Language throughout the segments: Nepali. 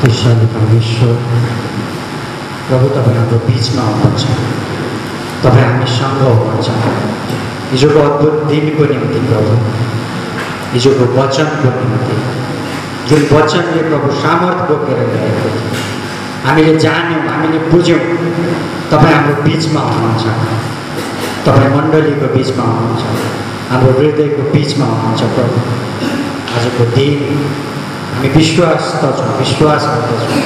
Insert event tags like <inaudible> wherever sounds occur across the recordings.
शक्तिशाली परमेश्वर प्रभु तपाईँ हाम्रो बिचमा हुनुहुन्छ तपाईँ हामीसँग हुनुहुन्छ हिजोको अद्भुत दिनको निम्ति प्रभु हिजोको वचनको निम्ति जुन वचनले प्रभु सामर्थ्य बोकेर ल्याएको थियो हामीले जान्यौँ हामीले बुझ्यौँ तपाईँ हाम्रो बिचमा हुनुहुन्छ तपाईँ मण्डलीको बिचमा हुनुहुन्छ हाम्रो हृदयको बिचमा हुनुहुन्छ प्रभु आजको दिन हामी विश्वास त छौँ विश्वास गर्दछौँ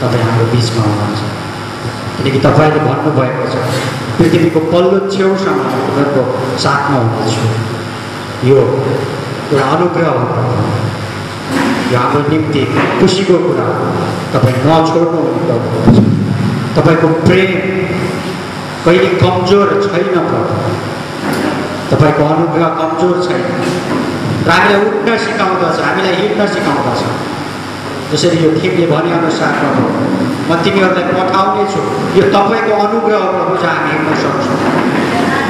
तपाईँ हाम्रो बिचमा हुनुहुन्छ किनकि तपाईँले भन्नुभएको छ पृथ्वीको पल्लो छेउसम्म तपाईँको साथमा हुनेछु यो एउटा अनुग्रह हो यो हाम्रो निम्ति खुसीको कुरा हो तपाईँ नछोड्नु हुने तपाईँको प्रेम कहिले कमजोर छैन तपाईँको अनुग्रह कमजोर छैन र हामीलाई उठ्न सिकाउँदछ हामीलाई हिँड्न सिकाउँदछ। जसरी यो ठिकले भनेअनुसार प्रभु म तिमीहरूलाई पठाउने छु यो तपाईँको अनुग्रह प्रभु जहाँ हामी हिँड्न सक्छौँ।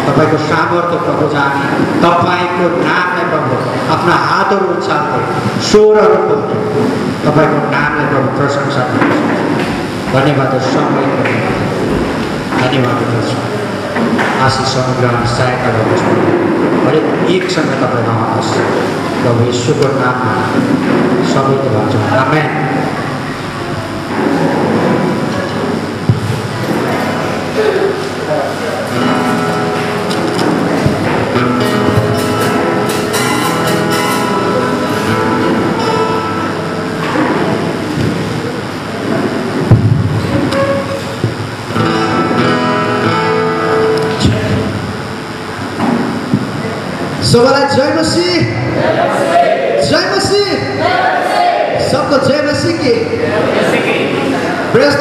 तपाईँको सामर्थ्य प्रभु जहाँ हामी तपाईँको नामलाई प्रभु आफ्ना हातहरू उचाल्दै स्वरहरू बोल्दै तपाईँको नामलाई प्रभु प्रशंसा गर्छौँ धन्यवाद समयको धन्यवाद गर्छौँ आशिष अनुग्रह सहायता गर्नुहोस् हरेक एकसँग तपाईँ रहनुहोस् प्रभु यीशुको नाममा सबैले भन्छौँ आमेन सबैलाई जय मसी जय मसी सबको जय मसी के प्रेस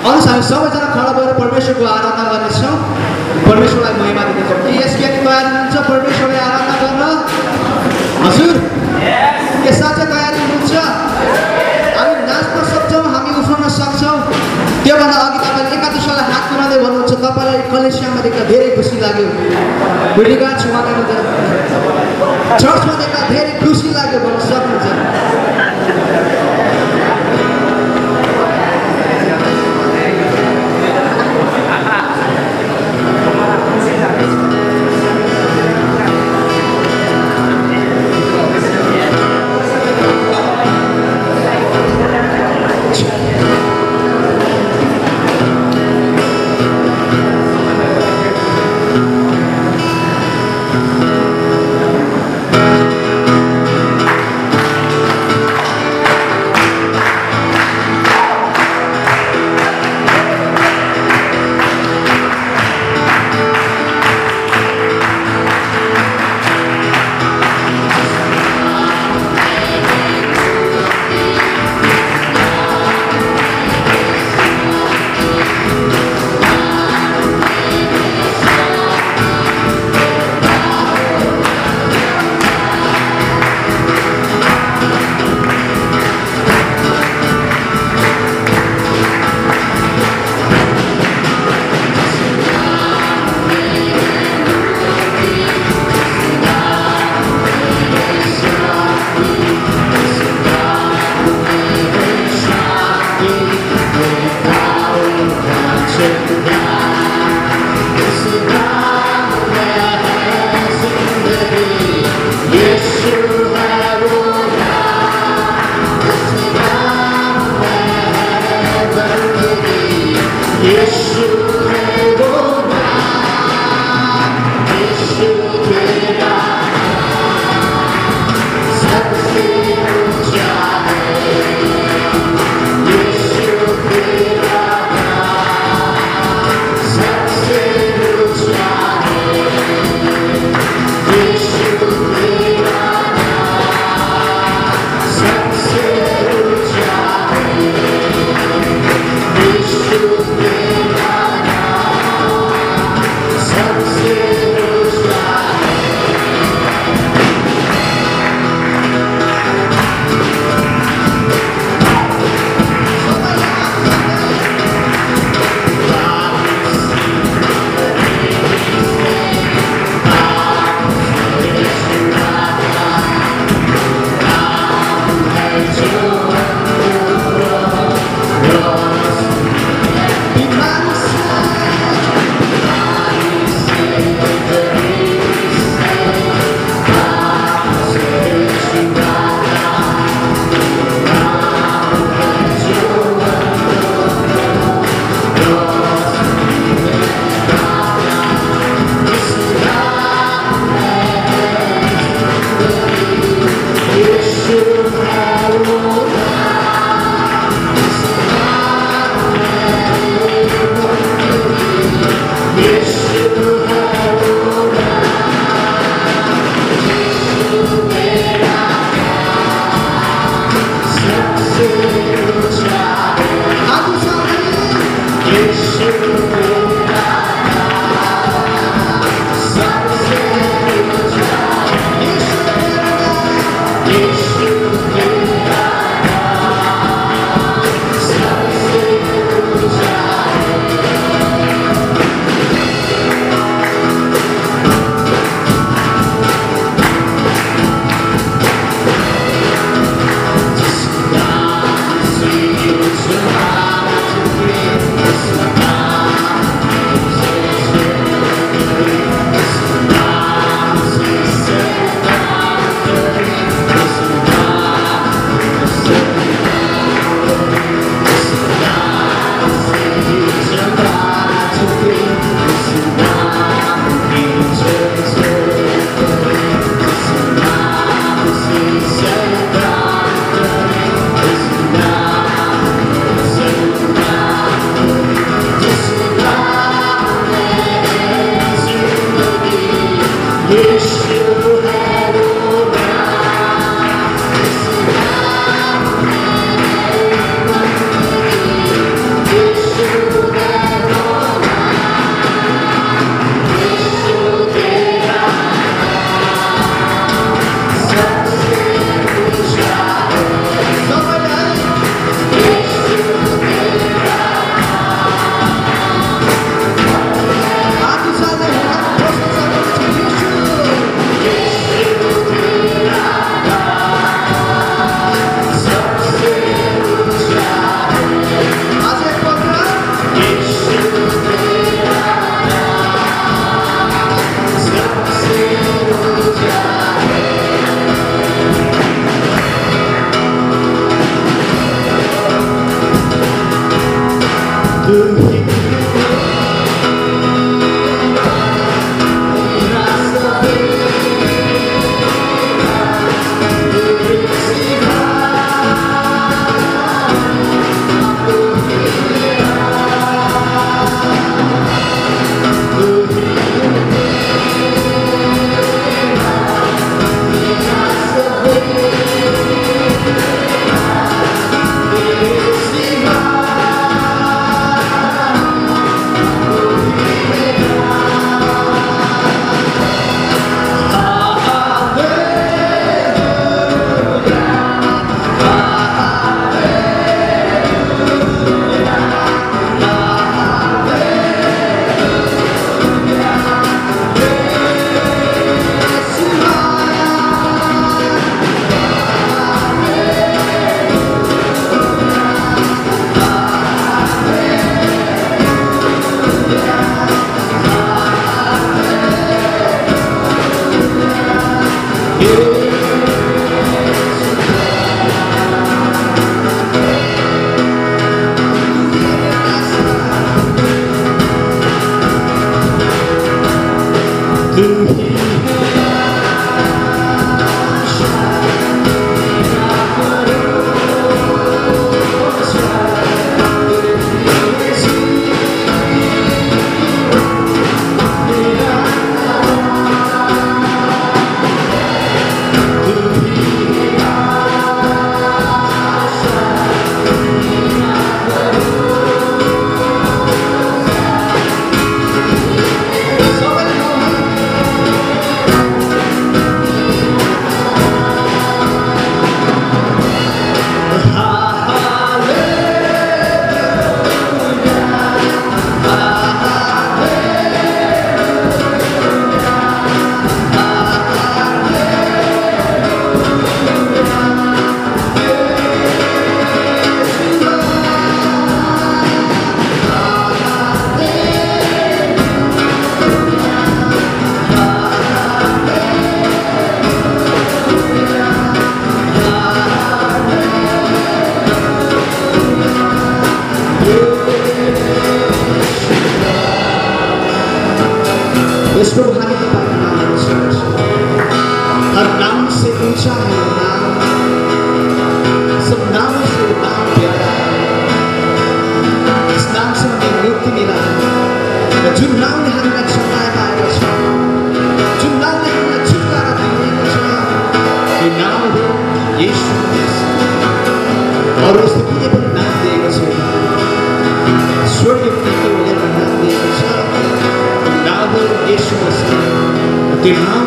आउनुहोस् हामी सबैजना खडा भएर परमेश्वरको आराधना गर्नेछौँ परमेश्वरलाई महिमा दिनेछौँ के यस के तयारी परमेश्वरलाई आराधना गर्न हजुर के साँच्चै तपाईँलाई कलेसियामा देख्दा धेरै खुसी लाग्यो। भिडियो छु चर्चमा देख्दा धेरै खुसी लाग्यो भन्न सक्नुहुन्छ। र जुन नामले हामीलाई चलाएका आएको छ जुन नामले हामीलाई छुटकारा दिएको छ यो नाम हो येशू अरू यस्तो कुनै पनि नाम दिएको छैन स्वर्गीय केवल एउटा नाम दिएको छ नाम हो येशू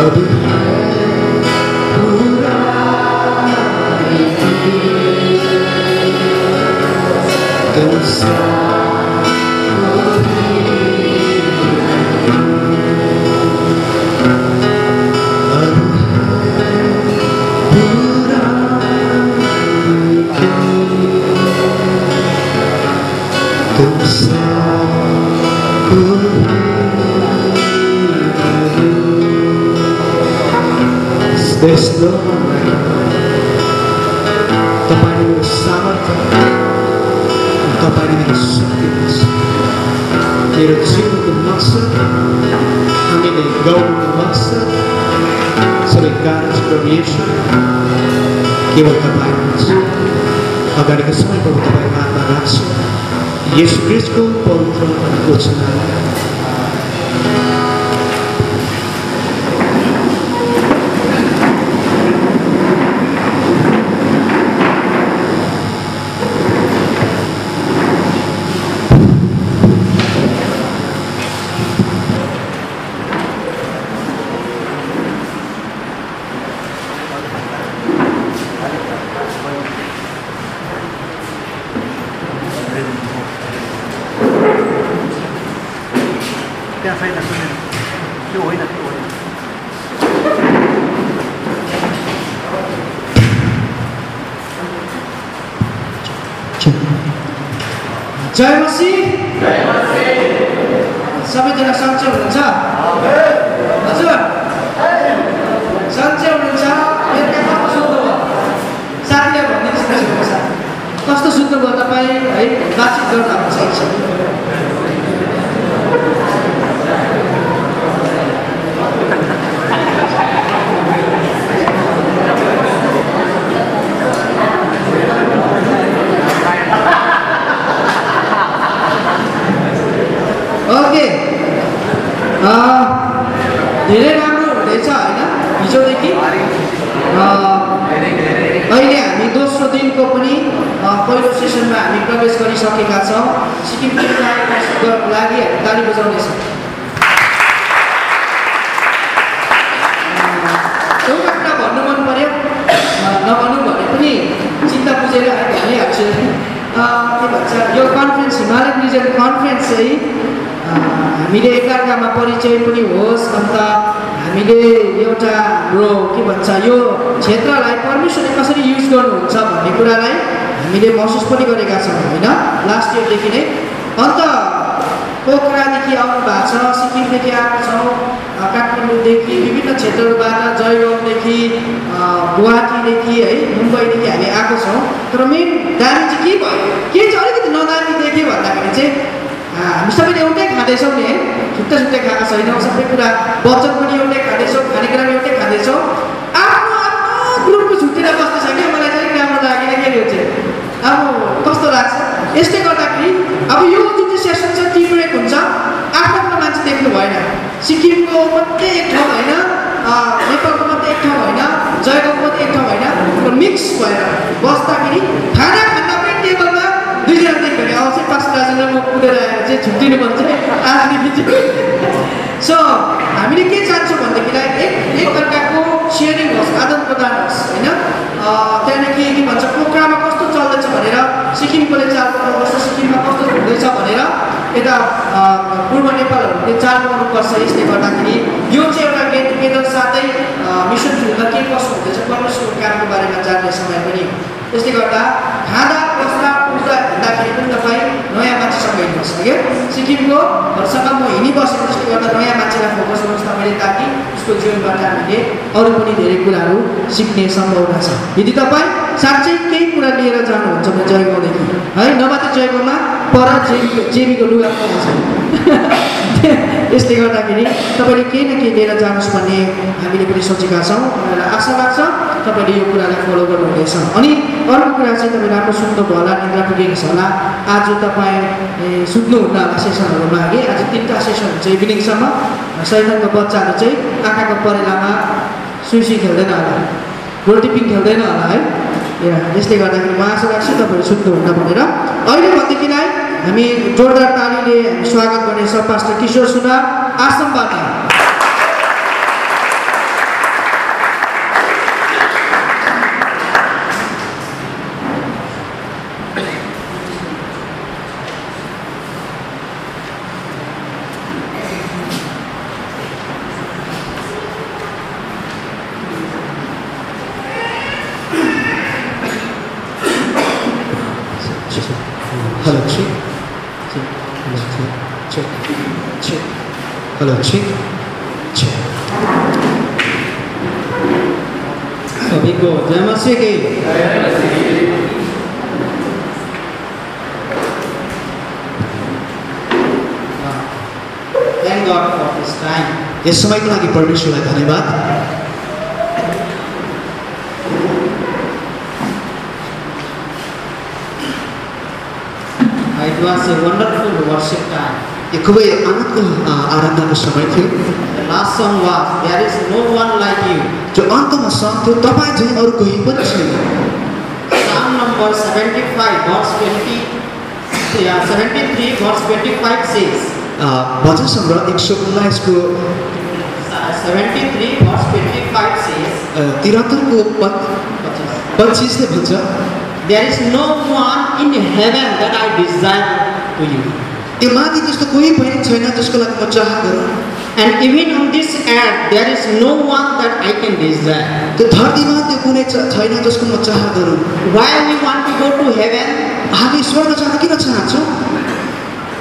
अब केवल तपाईँ हुनुहुन्छ अगाडिको समय प्रभु तपाईँको हातमा राख्छु यस क्रिस्टको पवित्र घोषणा त्यहाँ छैन सुनेन त्यो होइन त्यो होइन जय मसी सबैजना सन्चै हुनुहुन्छ हजुर सन्चै हुनुहुन्छ बेलुका कस्तो सुत्नुभयो साथीले भनिदिनुहोस् न सुन्नुहोस् कस्तो सुत्नुभयो तपाईँ है बातचित गर्दा हुन्छ एकछिन ओके अँ, धेरै राम्रो हुँदैछ होइन हिजोदेखि अँ, अहिले हामी दोस्रो दिनको पनि अँ, पहिलो सेसनमा हामी प्रवेश गरिसकेका छौँ सिक्किम पुलिसको लागि हामी ताली बजाउनेछौँ अँ, एउटा कुरा भन्नु मन पऱ्यो अँ, नभनौँ भने पनि चिन्ता बुझेर हामी भनिहाल्छु अँ, के भन्छ यो कन्फरेन्स रिजन कन्फरेन्स चाहिँ हामीले एकअर्कामा परिचय पनि होस् अन्त हामीले एउटा हाम्रो के भन्छ यो क्षेत्रलाई परमेश्वरले कसरी युज गर्नुहुन्छ भन्ने कुरालाई हामीले महसुस पनि गरेका छौँ होइन? लास्ट इयरदेखि नै। अन्त पोखरादेखि आउनु भएको छ सिक्किमदेखि आएको छौँ काठमाडौँदेखि विभिन्न क्षेत्रहरूबाट जयगाउँदेखि गुवाहाटीदेखि है मुम्बईदेखि हामी आएको छौँ। तर मेन दामी चाहिँ के भयो? के चाहिँ अलिकति नदामी देख्यो भन्दाखेरि चाहिँ हामी सबैले एउटै खाँदैछौँ नि है। छुट्टै छुट्टै खाएको छैनौँ सबै कुरा वचन पनि एउटै खाँदैछौँ खानेकुरा पनि एउटै खाँदैछौँ। आफ्नो आफ्नो ग्रुपको छुट्टिएर बस्दैछ कि मलाई चाहिँ राम्रो लागेन के यो चाहिँ? अब कस्तो लाग्छ? यसले गर्दाखेरि अब यो जुन चाहिँ सेसन छ टी ब्रेक हुन्छ? आफ्नो आफ्नो मान्छे देख्नु भएन। सिक्किमको मात्रै एक ठाउँ होइन नेपालको मात्रै एक ठाउँ होइन जयगाउँको मात्रै एक ठाउँ होइन मिक्स भएर बस्दाखेरि खाना खाँदा पनि टेबलमा दुईजना देख्यो भने आउँछ पाँच दाजुले म कुदेर आएर चाहिँ छुट्टिनु मन चाहिँ आजदेखि चाहिँ सो हामीले के चाहन्छौँ भनेदेखिलाई एक एकअर्काको सेयरिङ होस् आदान प्रदान होस् होइन? त्यहाँदेखि के भन्छ पोखरामा चल्दैछ भनेर सिक्किमकोले चाल पाउनुपर्छ सिक्किममा कस्तो हुँदैछ भनेर यता पूर्व नेपालहरूले चाल पाउनुपर्छ यसले गर्दाखेरि यो चाहिँ एउटा गेट टुगेदर साथै मिसन फिल्डमा के कसो हुँदैछ परमेश्वरको कामको बारेमा जान्ने समय पनि हो त्यसले गर्दा खाँदा बस्दा हिँड्दाखेरि पनि तपाईँ नयाँ मान्छेसँग हिँड्नुहोस् हगि सिक्किमकोहरूसँग म हिँडिबसेको त्यसले गर्दा नयाँ मान्छेलाई फोकस गर्नुहोस् तपाईँले ताकि उसको जीवनबाट हामीले अरू पनि धेरै कुराहरू सिक्ने सम्भावना छ यदि तपाईँ साँच्चै केही कुरा लिएर जानुहुन्छ भने जयगाउँदेखि है नभए त जयगाउँमा पर जेबीको जेबीको लुगा पाउँछ यसले गर्दाखेरि तपाईँले केही न केही लिएर जानुहोस् भन्ने हामीले पनि सोचेका छौँ मलाई आशा लाग्छ तपाईँले यो कुरालाई फलो गर्नुहुनेछ अनि अर्को कुरा चाहिँ तपाईँ राम्रो सुन्नुभयो होला निन्द्रा पुगेको छ होला आज तपाईँ सुत्नुहुन्न होला सेसनहरूमा हगि आज तिनवटा सेसन हुन्छ इभिनिङसम्म सैतनको बच्चाहरू चाहिँ आँखाको परेलामा सुइसुई खेल्दैन होला गोलटिपिङ खेल्दैन होला है या त्यसले गर्दाखेरि म आशा तपाईँहरू सुन्नुहुन्न भनेर। अहिले भनेदेखिलाई हामी जोरदार तालीले स्वागत गर्नेछौँ पास्टर किशोर सुना आश्रमबाट Hello, check. Check. Hello, check. Check. Check. Hello, check. Check. सबैको जय मसिके thank God for this time यस समयको लागि परमेश्वरलाई धन्यवाद it was a wonderful worship time यो खुबै आराधनाको समय थियो last song was there is no one like you जो अन्तमा सङ्ग थियो तपाईँ चाहिँ अरू कोही पनि छैन Psalm number 75 verse 20 yeah, 73 verse 25 says uh, भजन सङ्ग्रह एक सौ उन्नाइसको 73 verse 25 says तिरहत्तरको पद पच्चिसले भन्छ There is no one in heaven that I desire to you. त्यो माथि त्यस्तो कोही पनि छैन जसको लागि म चाह गरौँ And even on this earth, there is no one that I can desire. त्यो धरतीमा त्यो कुनै छैन जसको म चाह गरौँ Why we want to go to heaven? हामी स्वर्ग जान किन चाहन्छौँ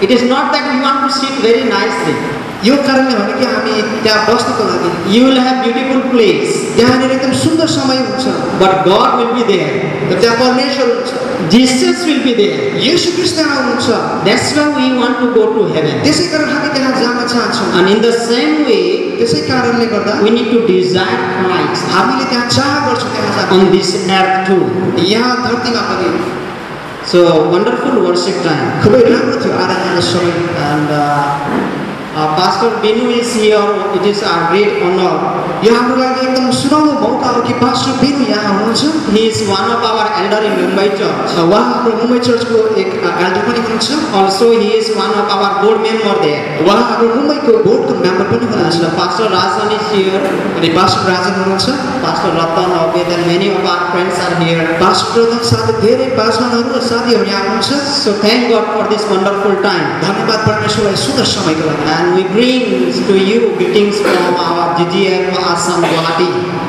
It is not that we want to sit very nicely. यो कारणले भने कि हामी त्यहाँ बस्नको लागि You will have beautiful place, त्यहाँनिर एकदम सुन्दर समय हुन्छ but God will be there. त्यहाँ परमेश्वर हुन्छ Jesus will be there. येशू कृष्ण आउनुहुन्छ That's why we want to go to heaven. त्यसै कारण हामी त्यहाँ जान चाहन्छौँ And in the same way, त्यसै कारणले गर्दा we need to desire Christ हामीले त्यहाँ चाह गर्छौँ त्यहाँ जान on this earth too. यहाँ धरतीमा पनि So wonderful worship time. खुबै राम्रो थियो आराधनाको समय And uh, uh, Pastor Binu is here. It is our great honor. यो हाम्रो लागि एकदम सुनौलो मौका हो कि पास्टर बिनु यहाँ हुनुहुन्छ He is one of our elder in Mumbai church. उहाँ हाम्रो मुम्बई चर्चको एक एल्डर पनि हुनुहुन्छ Also, he is one of our board member there. उहाँ हाम्रो मुम्बईको बोर्डको मेम्बर पनि And हुनुहुन्छ uh, Pastor Rajan is here. अनि पास्टर राजन हुनुहुन्छ Pastor Ratan Abed and many of our friends are here. Pastor Pradhan साथै धेरै पासवानहरू र साथीहरू यहाँ हुनुहुन्छ So thank God for this wonderful time. धन्यवाद परमेश्वरलाई सुन्दर समयको लागि And we bring to you greetings from our GGF Assam Guwahati.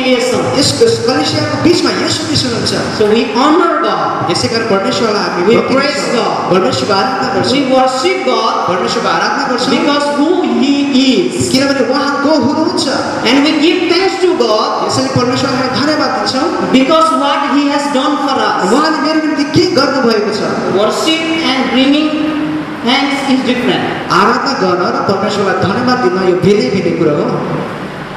this congregation. यस कलेसियाको बिचमा येशू ख्रिस्ट हुनुहुन्छ So we honor God. त्यसै कारण परमेश्वरलाई हामी We praise। God. परमेश्वरको आराधना गर्छौँ We worship God परमेश्वरको आराधना गर्छौँ because who He is. किनभने उहाँ को हुनुहुन्छ And we give thanks to God यसैले परमेश्वरलाई धन्यवाद दिन्छौँ because what He has done for us. उहाँले मेरो निम्ति के गर्नुभएको छ Worship and bringing thanks is different. आराधना गर्न र परमेश्वरलाई धन्यवाद दिन यो भिन्नै भिन्नै कुरा हो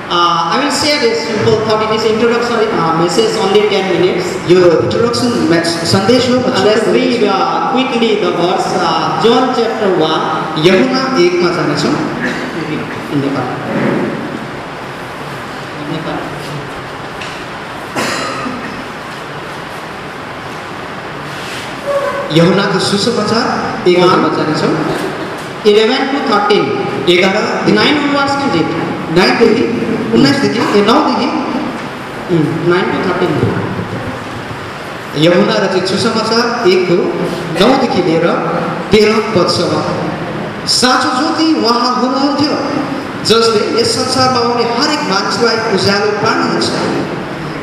Uh, I will share a simple thought. It is introduction uh, message only 10 minutes. यो इन्ट्रोडक्सन सन्देश हो म Uh, let's छोटो read uh, quickly the verse. Uh, John chapter 1. यहुना एकमा जानेछौँ In Nepal. In Nepal. यहुनाको सुसमाचार एघारमा जानेछौँ 11 to 13. एघार 9 onwards can read. नाइनदेखि उन्नाइसदेखि ए नौदेखि 9 to 13. यहुना रचित सुसमाचार एकको नौदेखि लिएर तेह्र पदसम्म साँचो ज्योति उहाँ हुनुहुन्थ्यो जसले यस संसारमा आउने हरेक मानिसलाई उज्यालो पार्नुहुन्छ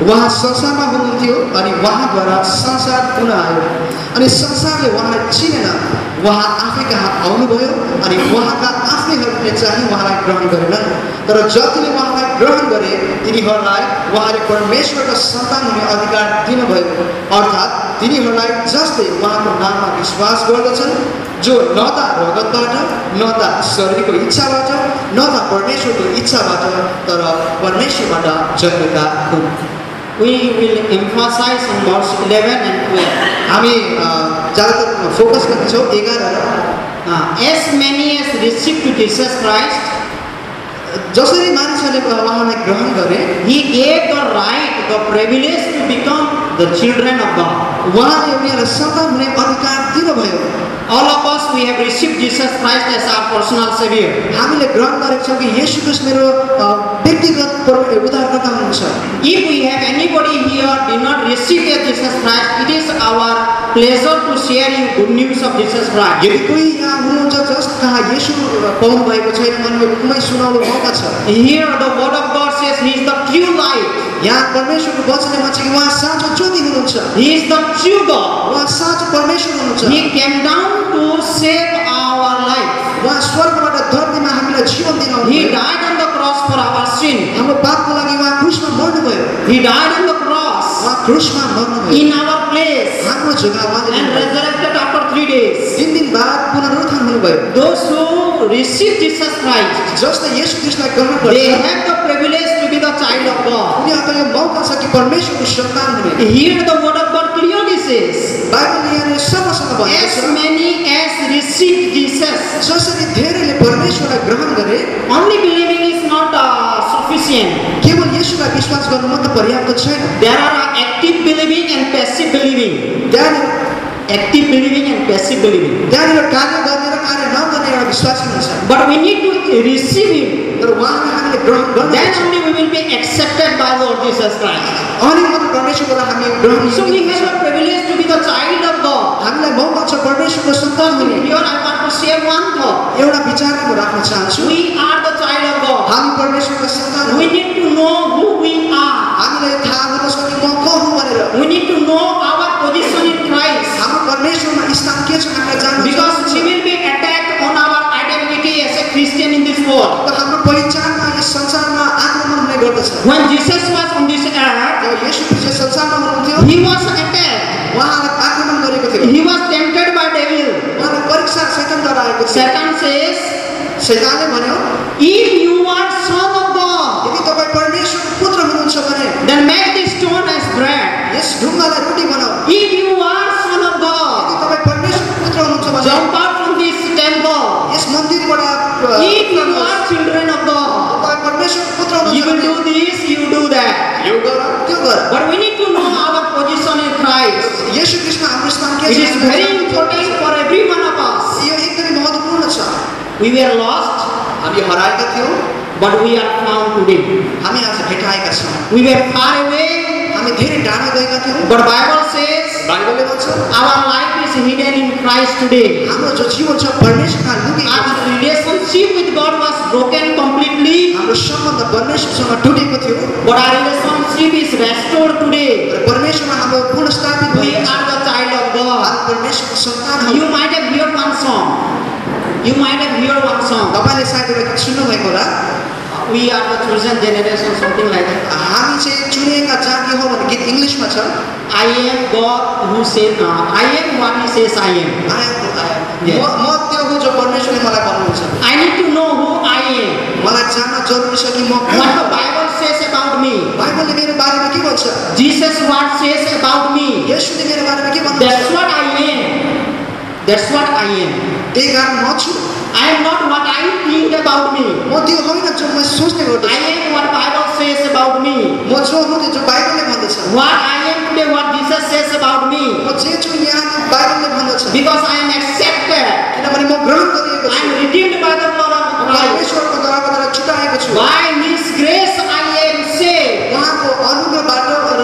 उहाँ संसारमा हुनुहुन्थ्यो अनि उहाँद्वारा संसार पुनः आयो अनि संसारले उहाँलाई चिनेन उहाँ आफै कहाँ आउनुभयो अनि उहाँका आफ्नैहरूले चाहिँ उहाँलाई ग्रहण गरेनन्। तर जतिले उहाँलाई ग्रहण गरे तिनीहरूलाई उहाँले परमेश्वरको सन्तान हुने अधिकार दिनुभयो। अर्थात् तिनीहरूलाई जसले उहाँको नाममा विश्वास गर्दछन् जो न त रगतबाट न त शरीरको इच्छाबाट न त परमेश्वरको इच्छाबाट तर परमेश्वरबाट जन्मेका हुन्। We will emphasize on verse 11 and 12. हामी अ, ज्यादातर फोकस गर्नेछौँ एघार र Uh, as many as received to Jesus Christ, जसरी मानिसहरूले उहाँलाई ग्रहण गरे He gave the right, the privilege to become the children of God. उहाँले उनीहरूलाई सन्तान हुने अधिकार दिनुभयो All of us, we have received Jesus Christ as our personal Savior. हामीले ग्रहण गरेको छौँ कि येशू क्रिस्ट मेरो अ, व्यक्तिगत पर- उद्धारकर्ता हुनुहुन्छ If we have anybody here yet Jesus Christ, it is our pleasure to share you good news of Jesus Christ. यदि कोही यहाँ हुनुहुन्छ जस कहाँ येशू पाउनु भएको छैन भने कुनै सुनाउनु मौका छ Here the word of God says He is the true light. यहाँ परमेश्वरको वचनले भन्छ कि उहाँ साँचो ज्योति हुनुहुन्छ He is the true God. उहाँ साँचो परमेश्वर हुनुहुन्छ He came down to save our life. उहाँ स्वर्गबाट धरतीमा हामीलाई जीवन दिनु He died on the cross for our sin. हाम्रो पापको लागि उहाँ क्रुसमा मर्नुभयो He died on the cross क्रुसमा मर्नुभयो in our place हाम्रो जग्गा उहाँले and resurrected after three days. तिन दिन बाद पुनरुत्थान हुनुभयो Those who receive Jesus Christ, जसले येशू क्रिस्टलाई ग्रहण they गर्छ have the privilege to be the child of God. उनीहरूको यो मौका छ कि परमेश्वरको सन्तान हुने Here the word of God clearly says, बाइबलले यहाँनिर सबैसँग भनेको as छ many as received Jesus. जसरी धेरैले परमेश्वरलाई ग्रहण गरे Only believing is not uh, sufficient. केवल येशूलाई विश्वास गर्नु मात्र पर्याप्त छैन There are uh, active believing and passive believing. त्यहाँनिर Active believing and passive believing. त्यहाँनिर कार्य गर्ने र कार्य नगर्ने एउटा विश्वास हुनुहुन्छ But we need to receive Him. तर उहाँलाई हामीले ग्रहण Then गर्नुपर्छ only we will be accepted by Lord Jesus Christ. अनि मात्र परमेश्वरबाट हामी ग्रहण So we गर्नुपर्छ। have a privilege to be the child of God. हामीलाई मौका छ परमेश्वरको सन्तान हुने Here I want to share one thought. एउटा विचार म राख्न चाहन्छु We are the child of God. हामी परमेश्वरको सन्तान हौँ We need to know who we are. हामीलाई थाहा हुन सक्यो म को हुँ भनेर We need to know our position in Christ. हाम्रो परमेश्वरमा स्थान के छ हामीलाई जान्नु Because When Jesus was on this earth, जब येशू ख्रीष्ट संसारमा हुनुहुन्थ्यो he was attacked. उहाँलाई आक्रमण गरेको थियो He was tempted by devil. उहाँलाई परीक्षा शैतानद्वारा आएको थियो Satan says, शैतानले भन्यो if you are son of God, यदि तपाईँ परमेश्वरको पुत्र हुनुहुन्छ भने then make this stone as bread. यस ढुङ्गालाई रोटी बनाऊ If you are son of यदि God, तपाईँ परमेश्वरको पुत्र हुनुहुन्छ भने jump out from this temple. यस मन्दिरबाट a, If you are children you will do this, you do that. यो गर त्यो गर But we need to know our position in Christ. येशू कृष्ण हाम्रो स्थान के It is very important for every one of us. यो एकदमै महत्त्वपूर्ण छ We were lost, हामी हराएका थियौँ but we are found today. हामी आज भेटाएका छौँ We were far away, हामी धेरै टाढा गएका थियौँ but Bible says बाइबलले भन्छ our life is hidden in Christ today. हाम्रो जो जीवन छ परमेश्वरमा लुकेको Our relationship with God was broken हाम्रो सम्बन्ध परमेश्वरसँग टुटेको थियो but our relationship is restored today. र परमेश्वरमा हाम्रो पुनस्थापित We भएको छ are the child of God. हामी परमेश्वरको सन्तान हौँ You might have heard one song. You might have heard one song. तपाईँले सायद एउटा गीत सुन्नुभएको होला We are the chosen generation, something like that. हामी चाहिँ चुनिएका जाति हो भन्ने गीत इङ्ग्लिसमा छ I am God who says, uh, I am what He says I am. हो, आया हो। Yes. म म त्यो हो जो परमेश्वरले मलाई भन्नुहुन्छ I need to know. मलाई जान्न जरुरी छ कि म को What the हुँ। Bible says about me. बाइबलले मेरो बारेमा के भन्छ Jesus what says about me. यसुले मेरो बारेमा के That's भन्नुहुन्छ what I am. That's what I am. त्यही कारण म छु I am not what I think about me. म त्यो होइन जो म सोच्ने I गर्दछु am what Bible says about me. म जो हुँ त्यो जो बाइबलले भन्दछ What I am today, what Jesus says about me. म जे छु यहाँ त्यो बाइबलले भन्दछ Because I am accepted. किनभने म ग्रहण गरिएको I छु am redeemed by the blood of Christ. परमेश्वरको द्वाराबाट छुटाएको छु grace I am saved. उहाँको अनुग्रहबाट र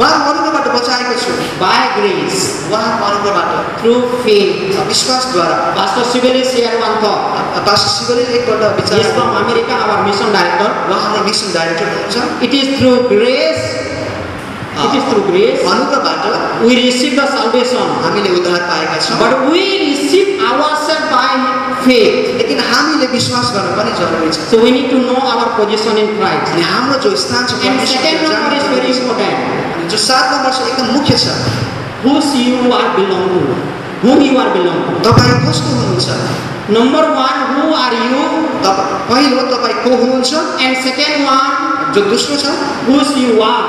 उहाँको अनुग्रहबाट बचाएको छु By grace. उहाँको अनुग्रहबाट Through faith. विश्वासद्वारा. पास्टर एकपल्ट He is from विचार America, our mission director. उहाँले मिसन डाइरेक्टर हुनुहुन्छ. It is through grace. अनुग्रहबाट the salvation. हामीले उद्धार पाएका छौँ ourselves by faith. लेकिन हामीले विश्वास गर्न पनि जरुरी छ So we need to know our position in Christ. अनि हाम्रो जो स्थान छ And second number is very important. जो सात नम्बर छ एकदम मुख्य छ Whose you are belong to. Whom you are belong to. तपाईँ कसको हुनुहुन्छ Number one, who are you? तपाईँ पहिलो तपाईँ को हुनुहुन्छ And second one, जो दोस्रो छ whose you are.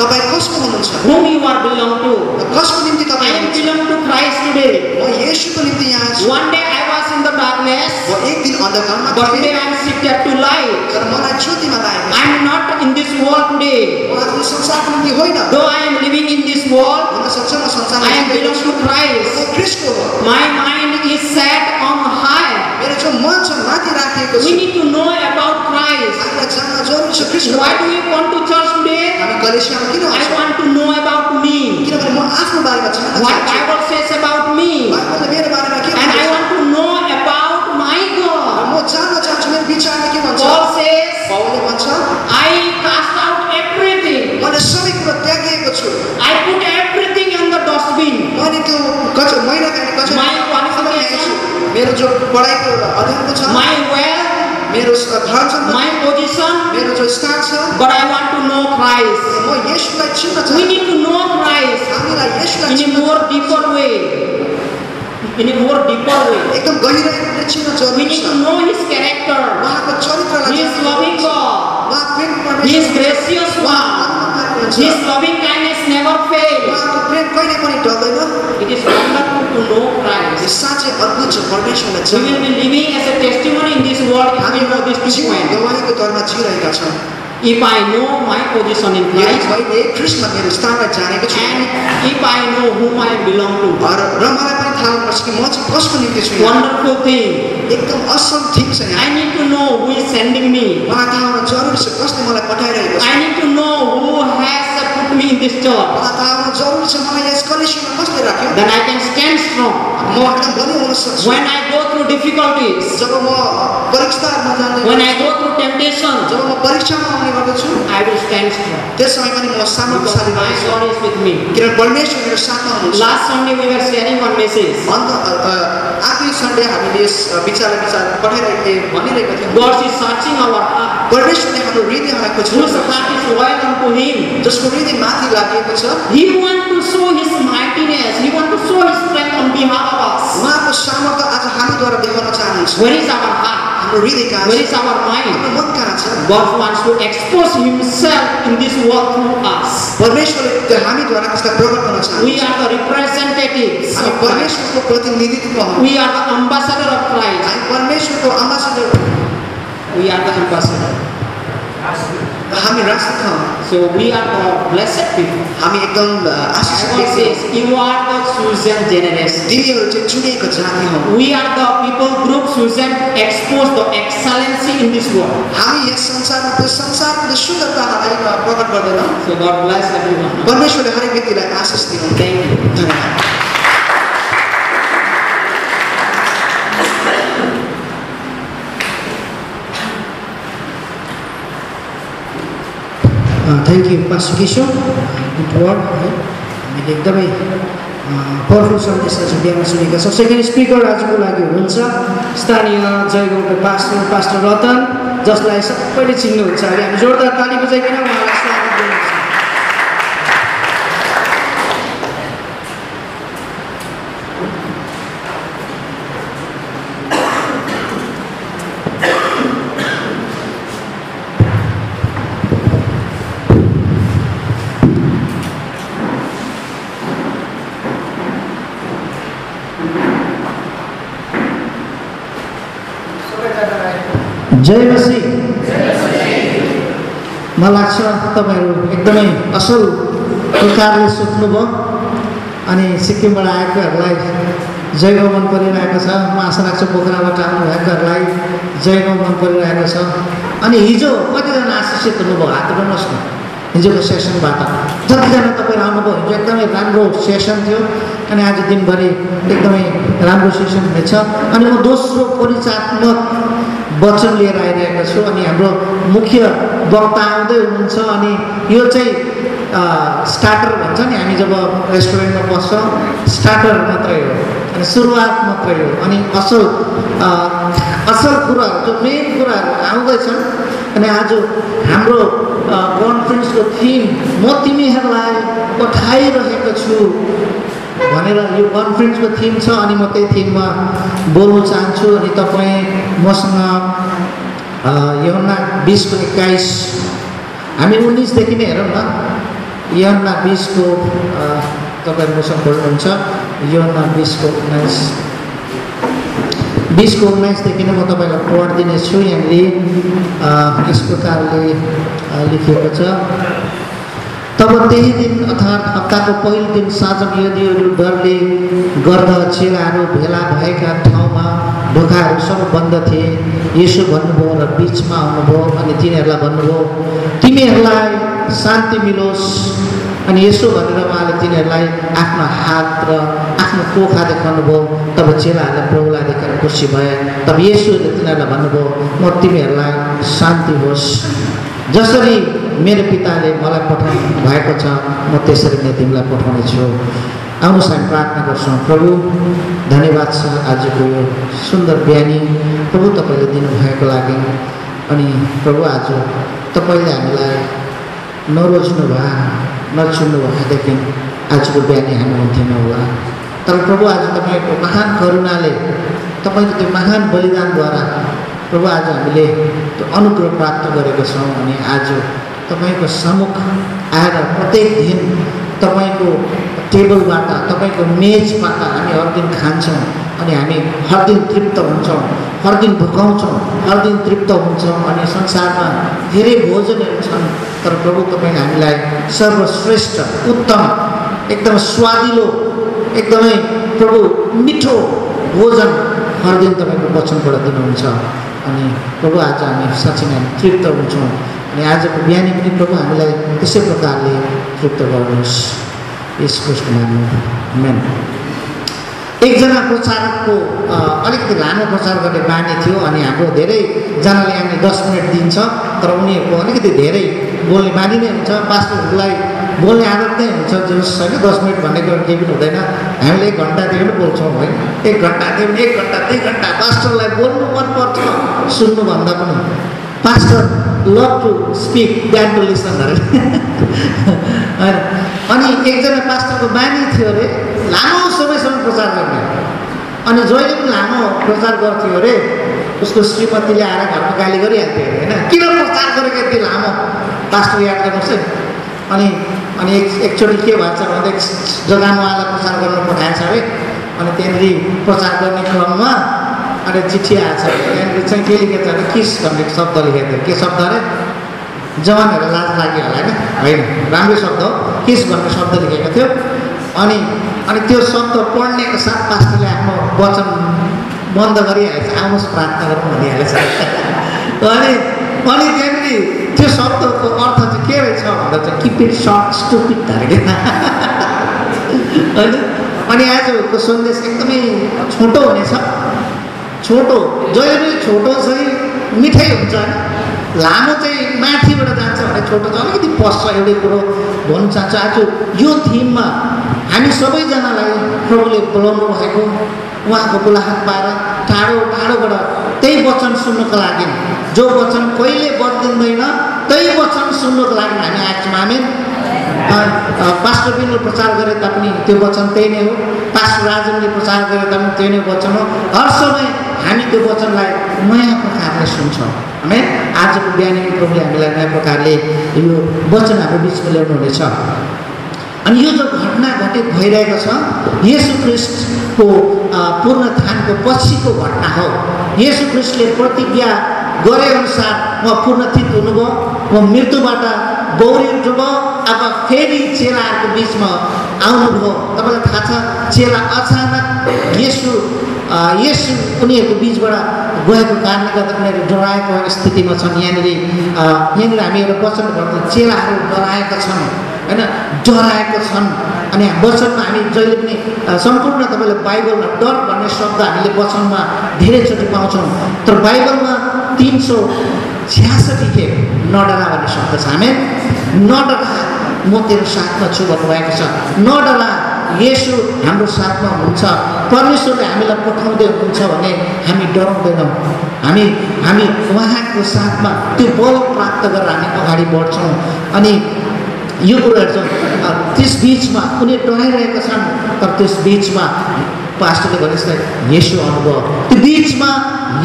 तपाईँ कसको हुनुहुन्छ Whom you are belong to. र कसको निम्ति तपाईँ belong to Christ today. म येशूको निम्ति यहाँ छु day I was in the darkness, म एक दिन अन्धकारमा but today थिएँ I am shifted to light. तर मलाई ज्योतिमा लागेको I छ am not in this world today. म आज यो संसारको निम्ति होइन Though I am living in this world, हुन सक्छ म संसारमा I am जिउँदै belong छु। to Christ. म क्रिस्टको हो My mind is set on high. मेरो जो मन छ माथि राखिएको We छ need to know about Christ. हामीलाई जान्न जरुरी छ क्रिस्टको Why do we want to church today? हामी कलेसियामा किन I आउँछौँ want to know about me. किनभने म आफ्नो बारेमा जान्न What चाहन्छु Bible says about me. बाइबलले मेरो बारेमा मेरो विचारमा के भन्छ पाउलले भन्छ I cast out everything. मैले सबै कुरो त्यागिएको छु I put everything in the dustbin. मैले त्यो कच मैला खाने कच. मेरो जो पढाइको अध्ययनको छ My wealth, मेरो धन सम्पत्ति my position, मेरो जो स्थान छ but I want to know Christ. म यसलाई चिन्न We चाहन्छु need to know Christ हामीलाई यसलाई चिन्न more deeper way. In a more deeper way. एकदम चिन्न We जरुरी need छ to know His character. उहाँको चरित्रलाई He is loving। God. उहाँ प्रेम He is परमेश्वर gracious one. His loving kindness never fails. उहाँको प्रेम कहिले पनि टल्दैन It is wonderful to know यो Christ. साँच्चै अद्भुत छ परमेश्वरलाई We जान्नु will be living as a testimony in this world we two जीवन points. गवाहीको तौरमा जिरहेका छौँ If I know my position in Christ मैले कृष्ण मेरो स्थानलाई जानेको छु and if I know whom I belong to, र र मलाई पनि थाहा हुनुपर्छ कि म चाहिँ कसको निम्ति छु यहाँ। wonderful thing. एकदम असल ठिक छ I need to know who is sending me. मलाई थाहा हुन जरुरी छ कसले मलाई पठाइरहेको छ I need to know who has in this church. Then I can stand strong. When I go through difficulties, when I go through temptation, I will stand strong. Because my God is with me. Last Sunday we were sharing one message. आखिरी सन्डे हामीले विचारलाई विचार पठाइरहेको थिएँ भनिरहेको थियौँ. परमेश्वरले हाम्रो Him. जसको हृदय माथि लागेको छ He wants to show His mightiness. He wants to show His strength on behalf of us. उहाँको सामर्थ्य आज हामीद्वारा देखाउन चाहनुहुन्छ Where is our heart? हाम्रो हृदय कहाँ Where छ is our mind? हाम्रो मन कहाँ छ God wants to expose Himself in this world through us. परमेश्वरले त्यो हामीद्वारा त्यसलाई प्रकट गर्न चाहनुहुन्छ We are the representatives हामी of Christ. परमेश्वरको प्रतिनिधित्व हौ We are the ambassador of Christ. हामी परमेश्वरको ambassador We are the ambassador. हामी राष्ट्र हौ So we are the blessed people. हामी एकदम आशिषित व्यक्ति You are the chosen generation. तिमीहरू चाहिँ चुनिएको जाति हौ We are the people group chosen expose the excellency in this world. हामी यस संसारमा त्यो संसारको अ, प्रकट गर्दैनौँ So God bless everyone. परमेश्वरले हरेक व्यक्तिलाई आशिष दिनु Thank you. धन्यवाद thank you pastor Kishor good word है हामीले एकदमै पावरफुल सन्देश आज बिहान सुनेका छौँ सेकेन्ड स्पिकर आजको लागि हुनुहुन्छ स्थानीय जयगाउँको पास्टर पास्टर रतन जसलाई सबैले चिन्नुहुन्छ अहिले हामी जोरदार ताली बजाइकन उहाँलाई स्वागत गर्नुहोस् जय मसी मलाई लाग्छ तपाईँहरू एकदमै असल प्रकारले सोध्नुभयो अनि सिक्किमबाट आएकोहरूलाई जयगाउँ मन परिरहेको छ। म आशा राख्छु पोखराबाट आउनुभएकोहरूलाई जयगाउँ मन परिरहेको छ। अनि हिजो कतिजना आशिषित हुनुभयो हात उठाउनुहोस् न। हिजोको सेसनबाट। जतिजना तपाईँहरू आउनुभयो हिजो एकदमै राम्रो सेसन थियो अनि आज दिनभरि एकदमै राम्रो सेसन हुनेछ। अनि म दोस्रो परिचयात्मक वचन लिएर आइरहेको छु अनि हाम्रो मुख्य वक्ता आउँदै हुनुहुन्छ अनि यो चाहिँ स्टार्टर भन्छ नि हामी जब रेस्टुरेन्टमा बस्छौँ स्टार्टर मात्रै हो अनि सुरुवात मात्रै हो अनि असल असल कुराहरू जो मेन कुराहरू आउँदैछन् अनि आज हाम्रो कन्फरेन्सको थिम म तिमीहरूलाई पठाइरहेको छु। भनेर यो कन्फरेन्सको थिम छ अनि म त्यही थिममा बोल्न चाहन्छु अनि तपाईँ मसँग अ, योहन्ना बिसको एक्काइस हामी उन्नाइसदेखि नै हेरौँ न। योहन्ना बिसको अ, तपाईँहरू मसँग पढ्नुहुन्छ योहन्ना बिसको उन्नाइस। बिसको उन्नाइसदेखि नै म तपाईँलाई पढिदिनेछु यहाँनिर यस प्रकारले लेखिएको छ। तब त्यही दिन अर्थात् हप्ताको पहिलो दिन साँझ यदीहरू डरले गर्दा चेलाहरू भेला भएका ठाउँमा ढोकाहरू सब बन्द थिए। यसो भन्नुभयो र बिचमा आउनुभयो अनि तिनीहरूलाई भन्नुभयो तिमीहरूलाई शान्ति मिलोस्। अनि यसो भनेर उहाँले तिनीहरूलाई आफ्नो हात र आफ्नो पोखा देखाउनु भयो तब चेलाहरूले प्रभुलाई देखेर खुसी भए। तब यसोले तिनीहरूलाई भन्नुभयो म तिमीहरूलाई शान्ति होस्। जसरी मेरो पिताले मलाई पठाउनु भएको छ। म त्यसरी नै तिमीलाई पठाउनेछु। आउनुहोस् हामी प्रार्थना गर्छौँ। प्रभु धन्यवाद छ आजको यो सुन्दर बिहानी। प्रभु तपाईँले दिनुभएको लागि। अनि प्रभु आज तपाईँले हामीलाई नरोज्नु भए नछुन्नु भएदेखि आजको बिहानी हामी हुन्थेन होला। तर प्रभु आज तपाईँको महान करुणाले तपाईँको त्यो महान बलिदानद्वारा प्रभु आज हामीले त्यो अनुग्रह प्राप्त गरेका छौँ। अनि आज तपाईँको सम्मुख आएर प्रत्येक दिन तपाईँको टेबलबाट तपाईँको मेजबाट हामी हर दिन खान्छौँ अनि हामी हर दिन तृप्त हुन्छौँ हर दिन भुकाउँछौँ हर दिन तृप्त हुन्छौँ अनि संसारमा धेरै भोजनहरू छन् तर प्रभु तपाईँले हामीलाई सर्वश्रेष्ठ उत्तम एकदम स्वादिलो एकदमै प्रभु मिठो भोजन हर दिन तपाईँको वचनबाट दिनुहुन्छ। अनि प्रभु आज हामी साँच्चै नै तृप्त हुन्छौँ। अनि आजको बिहानी पनि प्रभु हामीलाई त्यसै प्रकारले तृप्त गर्नुहोस् यस कृष्ण मेन एकजना प्रचारकको अलिकति लामो प्रचार गर्ने बानी थियो अनि हाम्रो धेरैजनाले यहाँनिर दस मिनट दिन्छ तर उनीहरूको अलिकति धेरै बोल्ने बानी नै हुन्छ पास्टरहरूलाई बोल्ने आदत नै हुन्छ जस होइन दस मिनट भन्ने कुरा केही पनि हुँदैन हामीले एक घन्टादेखि पनि बोल्छौँ है एक घन्टादेखि एक घन्टा दुई घन्टा पास्टरलाई बोल्नु मनपर्छ सुन्नुभन्दा पनि pastor love to speak than to listen अरे। <laughs> अनि एकजना पास्टरको बानी थियो अरे लामो समयसम्म प्रचार गर्ने। अनि जहिले पनि लामो प्रचार गर्थ्यो अरे उसको श्रीमतीले आएर घरमा गाली गरिहाल्थ्यो अरे होइन? किन प्रचार गरेको यति लामो? पास्टर याद गर्नुहोस् है। अनि अनि एक एकचोटि के भन्छ भन्दा एक जग्गामा उहाँलाई प्रचार गर्न पठाएछ अरे। अनि त्यहाँनिर प्रचार गर्ने क्रममा अनि चिठी आएछ त्यहाँनिर चाहिँ के लेखेको छ अरे किस भन्ने शब्द लेखेको थियो के शब्द अरे जवानहरूलाई लाज लाग्यो होला होइन होइन राम्रै शब्द हो किस भन्ने शब्द लेखेको थियो अनि अनि त्यो शब्द पढ्नेको साथ पास्टरले आफ्नो वचन बन्द गरिहालेछ आउनुहोस् प्रार्थना गरौँ भनिहालेछ अनि अनि त्यहाँनिर त्यो शब्दको अर्थ चाहिँ के रहेछ भन्दा चाहिँ किप इट सर्ट स्टुपिड अरे होइन अनि आजको सन्देश एकदमै छोटो हुनेछ छोटो जहिले पनि छोटो चाहिँ मिठै हुन्छ लामो चाहिँ माथिबाट जान्छ भने छोटो चाहिँ अलिकति पस्छ एउटै कुरो भन्न चाहन्छु आज यो थिममा हामी सबैजनालाई प्रभुले बोलाउनु भएको उहाँको बोलाहात पाएर टाढो टाढोबाट त्यही वचन सुन्नको लागि जो वचन कहिले बदलिँदैन त्यही वचन सुन्नको लागि हामी छौँ हामी पास्टर बिनले प्रचार गरे तापनि त्यो वचन त्यही नै हो पास्टर राजनले प्रचार गरे तापनि त्यही नै वचन हो। हर समय हामी त्यो वचनलाई नयाँ प्रकारले सुन्छौँ। हामी आजको बिहानी प्रभुले हामीलाई नयाँ प्रकारले यो वचन हाम्रो बिचमा ल्याउनु हुनेछ अनि यो जो घटना घटित भइरहेको छ येसु ख्रिस्टको अ, पुनरुत्थानको पछिको घटना हो। येसु ख्रिस्टले प्रतिज्ञा गरे अनुसार उहाँ पूर्णथित हुनुभयो उहाँ मृत्युबाट गौरी उठ्नुभयो अब फेरि चेलाहरूको बिचमा आउनुभयो। तपाईँलाई थाहा छ चेला अचानक यसु यसु उनीहरूको बिचबाट गएको कारणले गर्दा उनीहरू डराएको स्थितिमा छन्। यहाँनिर यहाँनिर हामी एउटा वचन पढ्छौँ चेलाहरू डराएका छन् होइन? डराएका छन्। अनि वचनमा हामी जहिले पनि सम्पूर्ण तपाईँले बाइबलमा डर भन्ने शब्द हामीले वचनमा धेरैचोटि पाउँछौँ। तर बाइबलमा तिन सौ छ्यासठी खेप नडरा भन्ने शब्द छ। हामी नडरा म तेरो साथमा छु भन्नुभएको छ। नडरा यसो हाम्रो साथमा हुन्छ। परमेश्वरले हामीलाई पठाउँदै हुनुहुन्छ भने हामी डराउँदैनौँ। हामी हामी उहाँको साथमा त्यो बल प्राप्त गरेर हामी अगाडि बढ्छौँ। अनि यो कुराहरू अ, त्यस बिचमा उनीहरू डराइरहेका छन् तर त्यस बिचमा पास्टरले भने जस्तै यसो अनुभव त्यो बिचमा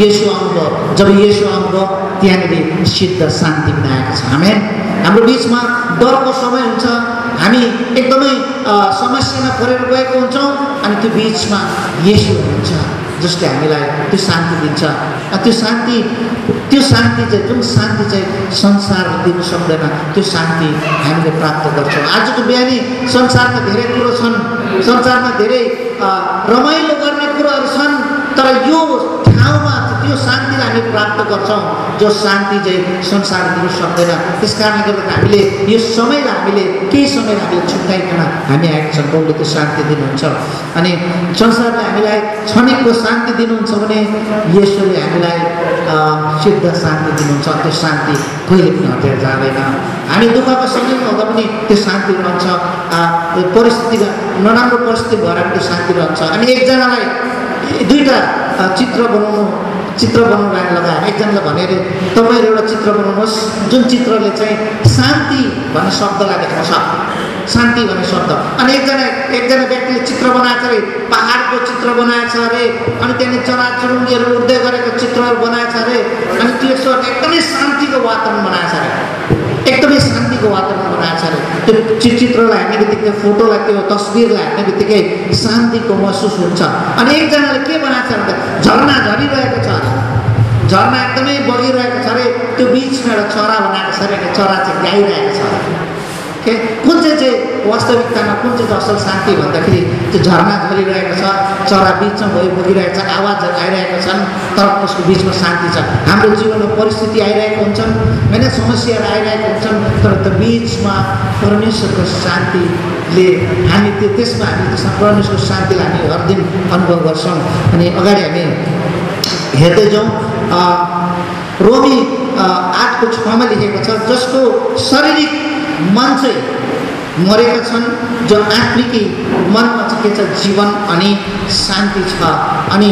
यसो अनुभव जब यसो अनुभव त्यहाँनिर सिद्ध शान्ति पनि आएको छ। हामी हाम्रो बिचमा डरको समय हुन्छ। हामी एकदमै समस्यामा परेर गएको हुन्छौँ अनि त्यो बिचमा यसो हुन्छ जसले हामीलाई त्यो शान्ति दिन्छ। त्यो शान्ति त्यो शान्ति चाहिँ जुन शान्ति चाहिँ संसारले दिनु सक्दैन त्यो शान्ति हामीले प्राप्त गर्छौँ। आजको बिहानी संसारमा धेरै कुरो छन्। संसारमा धेरै रमाइलो गर्ने कुरोहरू छन् तर यो त्यो शान्तिलाई हामी प्राप्त गर्छौँ जो शान्ति चाहिँ संसार दिनु सक्दैन। त्यस कारणले गर्दा हामीले यो समयलाई हामीले केही समयलाई हामीले छुट्याइकन हामी आएका छौँ प्रभुले त्यो शान्ति दिनुहुन्छ। अनि संसारले हामीलाई क्षणिकको शान्ति दिनुहुन्छ भने यसोले हामीलाई सिद्ध शान्ति दिनुहुन्छ। त्यो शान्ति कहिले पनि हटेर जाँदैन। हामी दुःखको समयमा हुँदा पनि त्यो शान्ति रहन्छ। परिस्थितिमा नराम्रो परिस्थिति भएर पनि त्यो शान्ति रहन्छ। अनि एकजनालाई दुईवटा चित्र बनाउनु चित्र बनाउनु लागि लगाएर एकजनाले भने अरे तपाईँहरू एउटा चित्र बनाउनुहोस्। जुन चित्रले चाहिँ शान्ति भन्ने शब्दलाई देखाउँछ शान्ति भन्ने शब्द। अनि एकजना एकजना व्यक्तिले चित्र बनाएको छ अरे पाहाडको चित्र बनाएको छ अरे। अनि त्यहाँनिर चराचुरुङ्गीहरू उड्दै गरेको चित्रहरू बनाएको छ अरे। अनि त्यो एकदमै शान्तिको वातावरण बनाएको छ अरे। एकदमै शान्तिको वातावरण बनाएको छ त्यो चित्रलाई हेर्ने बित्तिकै फोटोलाई त्यो तस्बिरलाई हेर्ने बित्तिकै शान्तिको महसुस हुन्छ अनि एकजनाले के बनाएको छ भने झरना झरिरहेको छ झरना एकदमै बगिरहेको छ अरे त्यो बिचमा एउटा चरा बनाएको छ अरे चरा चाहिँ गाइरहेको छ के कुन चाहिँ चाहिँ वास्तविकतामा कुन चाहिँ असल शान्ति भन्दाखेरि त्यो झरना झरिरहेको छ चरा बिचमा भइ बगिरहेको छ आवाजहरू आइरहेका छन् तर उसको बिचमा शान्ति छ। हाम्रो जीवनमा परिस्थिति आइरहेको हुन्छन् होइन समस्याहरू आइरहेको हुन्छन् तर त्यो बिचमा परमेश्वरको शान्तिले हामी त्यो त्यसमा हामी त्यसमा परमेश्वरको शान्तिलाई हामी हर दिन अनुभव गर्छौँ। अनि अगाडि हामी हेर्दै जाउँ रोमी आठको छमा लेखेको छ जसको शारीरिक मन चाहिँ मरेका छन् जो आत्मिकी मनमा चाहिँ के छ जीवन अनि शान्ति छ। अनि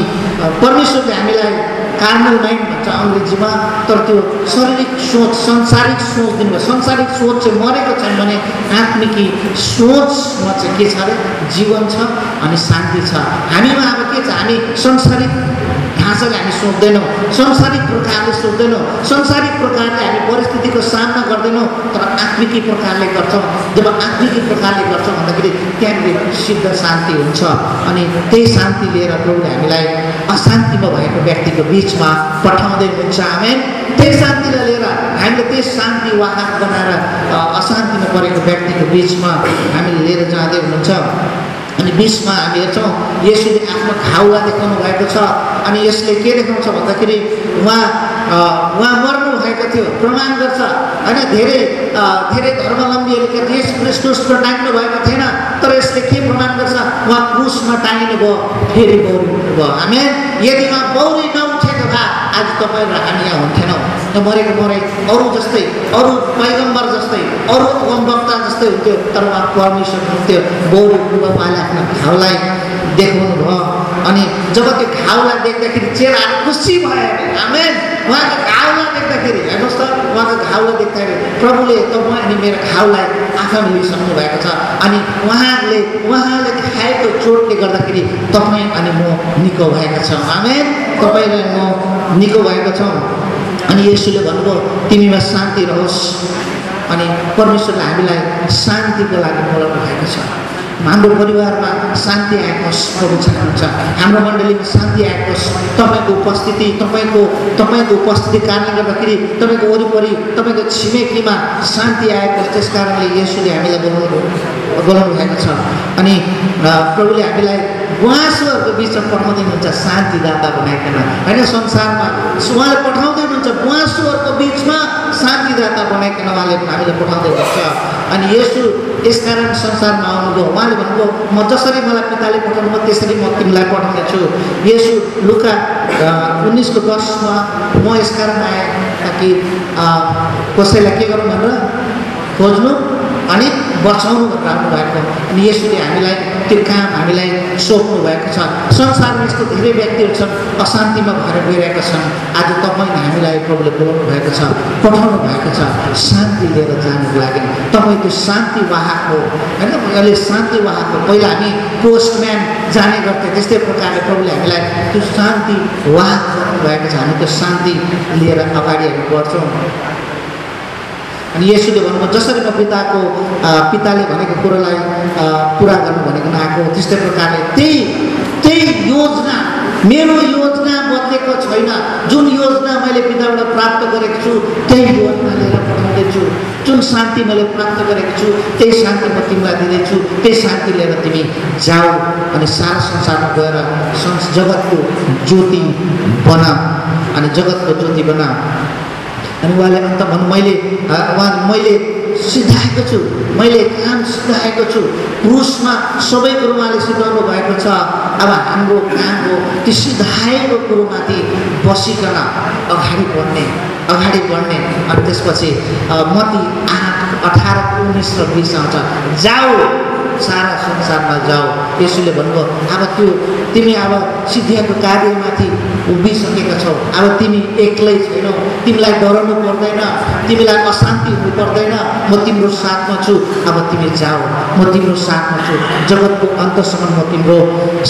परमेश्वरले हामीलाई कार्नल माइन्ड भन्छ अङ्ग्रेजीमा तर त्यो शारीरिक सोच संसारिक सोच दिनुभयो। संसारिक सोच चाहिँ मरेको छैन भने आत्मिकी सोचमा चाहिँ के छ अरे? जीवन छ अनि शान्ति छ। हामीमा अब के छ? हामी संसारिक ढाँचाले हामी सोच्दैनौँ संसारिक प्रकारले सोच्दैनौँ संसारिक प्रकारले हामी परिस्थितिको सामना गर्दैनौँ तर आत्मिकी प्रकारले गर्छौँ। जब आत्मिकी प्रकारले गर्छौँ भन्दाखेरि त्यहाँनिर सिद्ध शान्ति हुन्छ अनि त्यही शान्ति लिएर प्रभुले हामीलाई अशान्तिमा भएको व्यक्तिको बिचमा पठाउँदै हुन्छ। हामी त्यही शान्तिलाई लिएर हामीले त्यही शान्ति वाहक बनाएर अशान्तिमा परेको व्यक्तिको बिचमा हामीले लिएर जाँदै हुनुहुन्छ। अनि बिचमा हामी हेर्छौँ यसले आफ्नो घाउलाई देखाउनु भएको छ। अनि यसले के देखाउँछ भन्दाखेरि उहाँ उहाँ मर्नु भएको थियो प्रमाण गर्छ। होइन धेरै धेरै धर्मावलम्बीहरूले यस क्रिस्टुसमा टाङ्नु भएको थिएन तर यसले के प्रमाण गर्छ? उहाँ क्रुसमा टाङ्गिनु भयो फेरि बौरी भयो हामी यदि उहाँ बौरी नउठेको भए आज तपाईँ र हामी यहाँ हुन्थेनौँ र मरेको मरे अरू जस्तै अरू पैगम्बर जस्तै अरू वक्ता जस्तै हुन्थ्यो तर उहाँ परमेश्वर हुन्थ्यो पूर्व उहाँले आफ्नो घाउलाई देखाउनु भयो अनि जब त्यो घाउलाई देख्दाखेरि चेहराहरू खुसी अरे आमेन उहाँको घाउलाई देख्दाखेरि हेर्नुहोस् त उहाँको घाउलाई देख्दाखेरि प्रभुले त म अनि मेरो घाउलाई आँखामा लिइसक्नु भएको छ अनि उहाँले उहाँले खाएको चोटले गर्दाखेरि तपाईँ अनि म निको भएका छौँ आमेन तपाईँ र म निको भएका छौँ अनि यसुले भन्नुभयो तिमीमा शान्ति रहोस् अनि परमेश्वरले हामीलाई शान्तिको लागि बोलाउनु भएको छ हाम्रो परिवारमा शान्ति आएको होस् प्रभु चाहनुहुन्छ हाम्रो मण्डलीमा शान्ति आएको होस् तपाईँको उपस्थिति तपाईँको तपाईँको उपस्थिति कारणले गर्दाखेरि तपाईँको वरिपरि तपाईँको छिमेकीमा शान्ति आएको छ त्यस कारणले यसुले हामीलाई बोलाउनु बोलाउनु भएको छ अनि प्रभुले हामीलाई बुवासुहरूको बिचमा पठाउँदै हुनुहुन्छ शान्तिदाता बनाइकन। होइन संसारमा उहाँले पठाउँदै हुनुहुन्छ बुवासुहरूको बिचमा शान्तिदाता बनाइकन उहाँले हामीलाई पठाउँदै हुनुहुन्छ। अनि यसो यसकारण संसारमा आउनुभयो। उहाँले भन्नुभयो म जसरी मलाई पिताले पठाउनु भयो त्यसरी म तिमीलाई पठाउनेछु यसो लुका उन्नाइसको दसमा म यसकारण आएँ ताकि कसैलाई के गरौँ भनेर खोज्नु? अनि बचाउनु आउनु भएको अनि यसरी हामीलाई त्यो काम हामीलाई सोध्नु भएको छ। संसारमा यस्तो धेरै व्यक्तिहरू छन् अशान्तिमा भएर गइरहेका छन्। आज तपाईँ हामीलाई प्रभुले बोलाउनु भएको छ पठाउनु भएको छ। शान्ति लिएर जानुको लागि। तपाईँ त्यो शान्ति वाहक हो। होइन अहिले शान्ति वाहक हो। पहिला हामी पोस्टम्यान जाने गर्थ्यौँ त्यस्तै प्रकारले प्रभुले हामीलाई त्यो शान्ति वाहक भएको छ। हामी त्यो शान्ति लिएर अगाडि हामी बढ्छौँ। अनि यसोले भन्नुभयो जसरी म पिताको पिताले भनेको कुरोलाई पुरा गर्नु भनेको आएको त्यस्तै प्रकारले त्यही त्यही योजना मेरो योजना बदलेको छैन। जुन योजना मैले पिताबाट प्राप्त गरेको छु त्यही योजना लिएर पठाउँदैछु जुन शान्ति मैले प्राप्त गरेको छु त्यही शान्ति म तिमीलाई दिँदैछु। त्यही शान्ति लिएर तिमी जाऊ अनि सारा संसारमा गएर संस जगतको ज्योति बना अनि जगतको ज्योति बना। अनि उहाँले अन्त भन्नु मैले उहाँ मैले सिद्धाएको छु मैले काम सिद्धाएको छु। क्रुसमा सबै कुरो उहाँले सिकाउनु भएको छ। अब हाम्रो काम हो त्यो सिधाएको कुरोमाथि बसिकन अगाडि बढ्ने अगाडि बढ्ने। अनि त्यसपछि मती आठ अठार उन्नाइस र बिस आउँछ। जाऊ। सारा संसारमा जाऊ यसुले भन्नुभयो अब त्यो तिमी अब सिद्धिएको कार्यमाथि उभिसकेका छौ। अब तिमी एक्लै छैनौ। तिमीलाई डराउनु पर्दैन। तिमीलाई अशान्ति हुनु पर्दैन। म तिम्रो साथमा छु। अब तिमी जाऊ म तिम्रो साथमा छु। जगतको अन्तसम्म म तिम्रो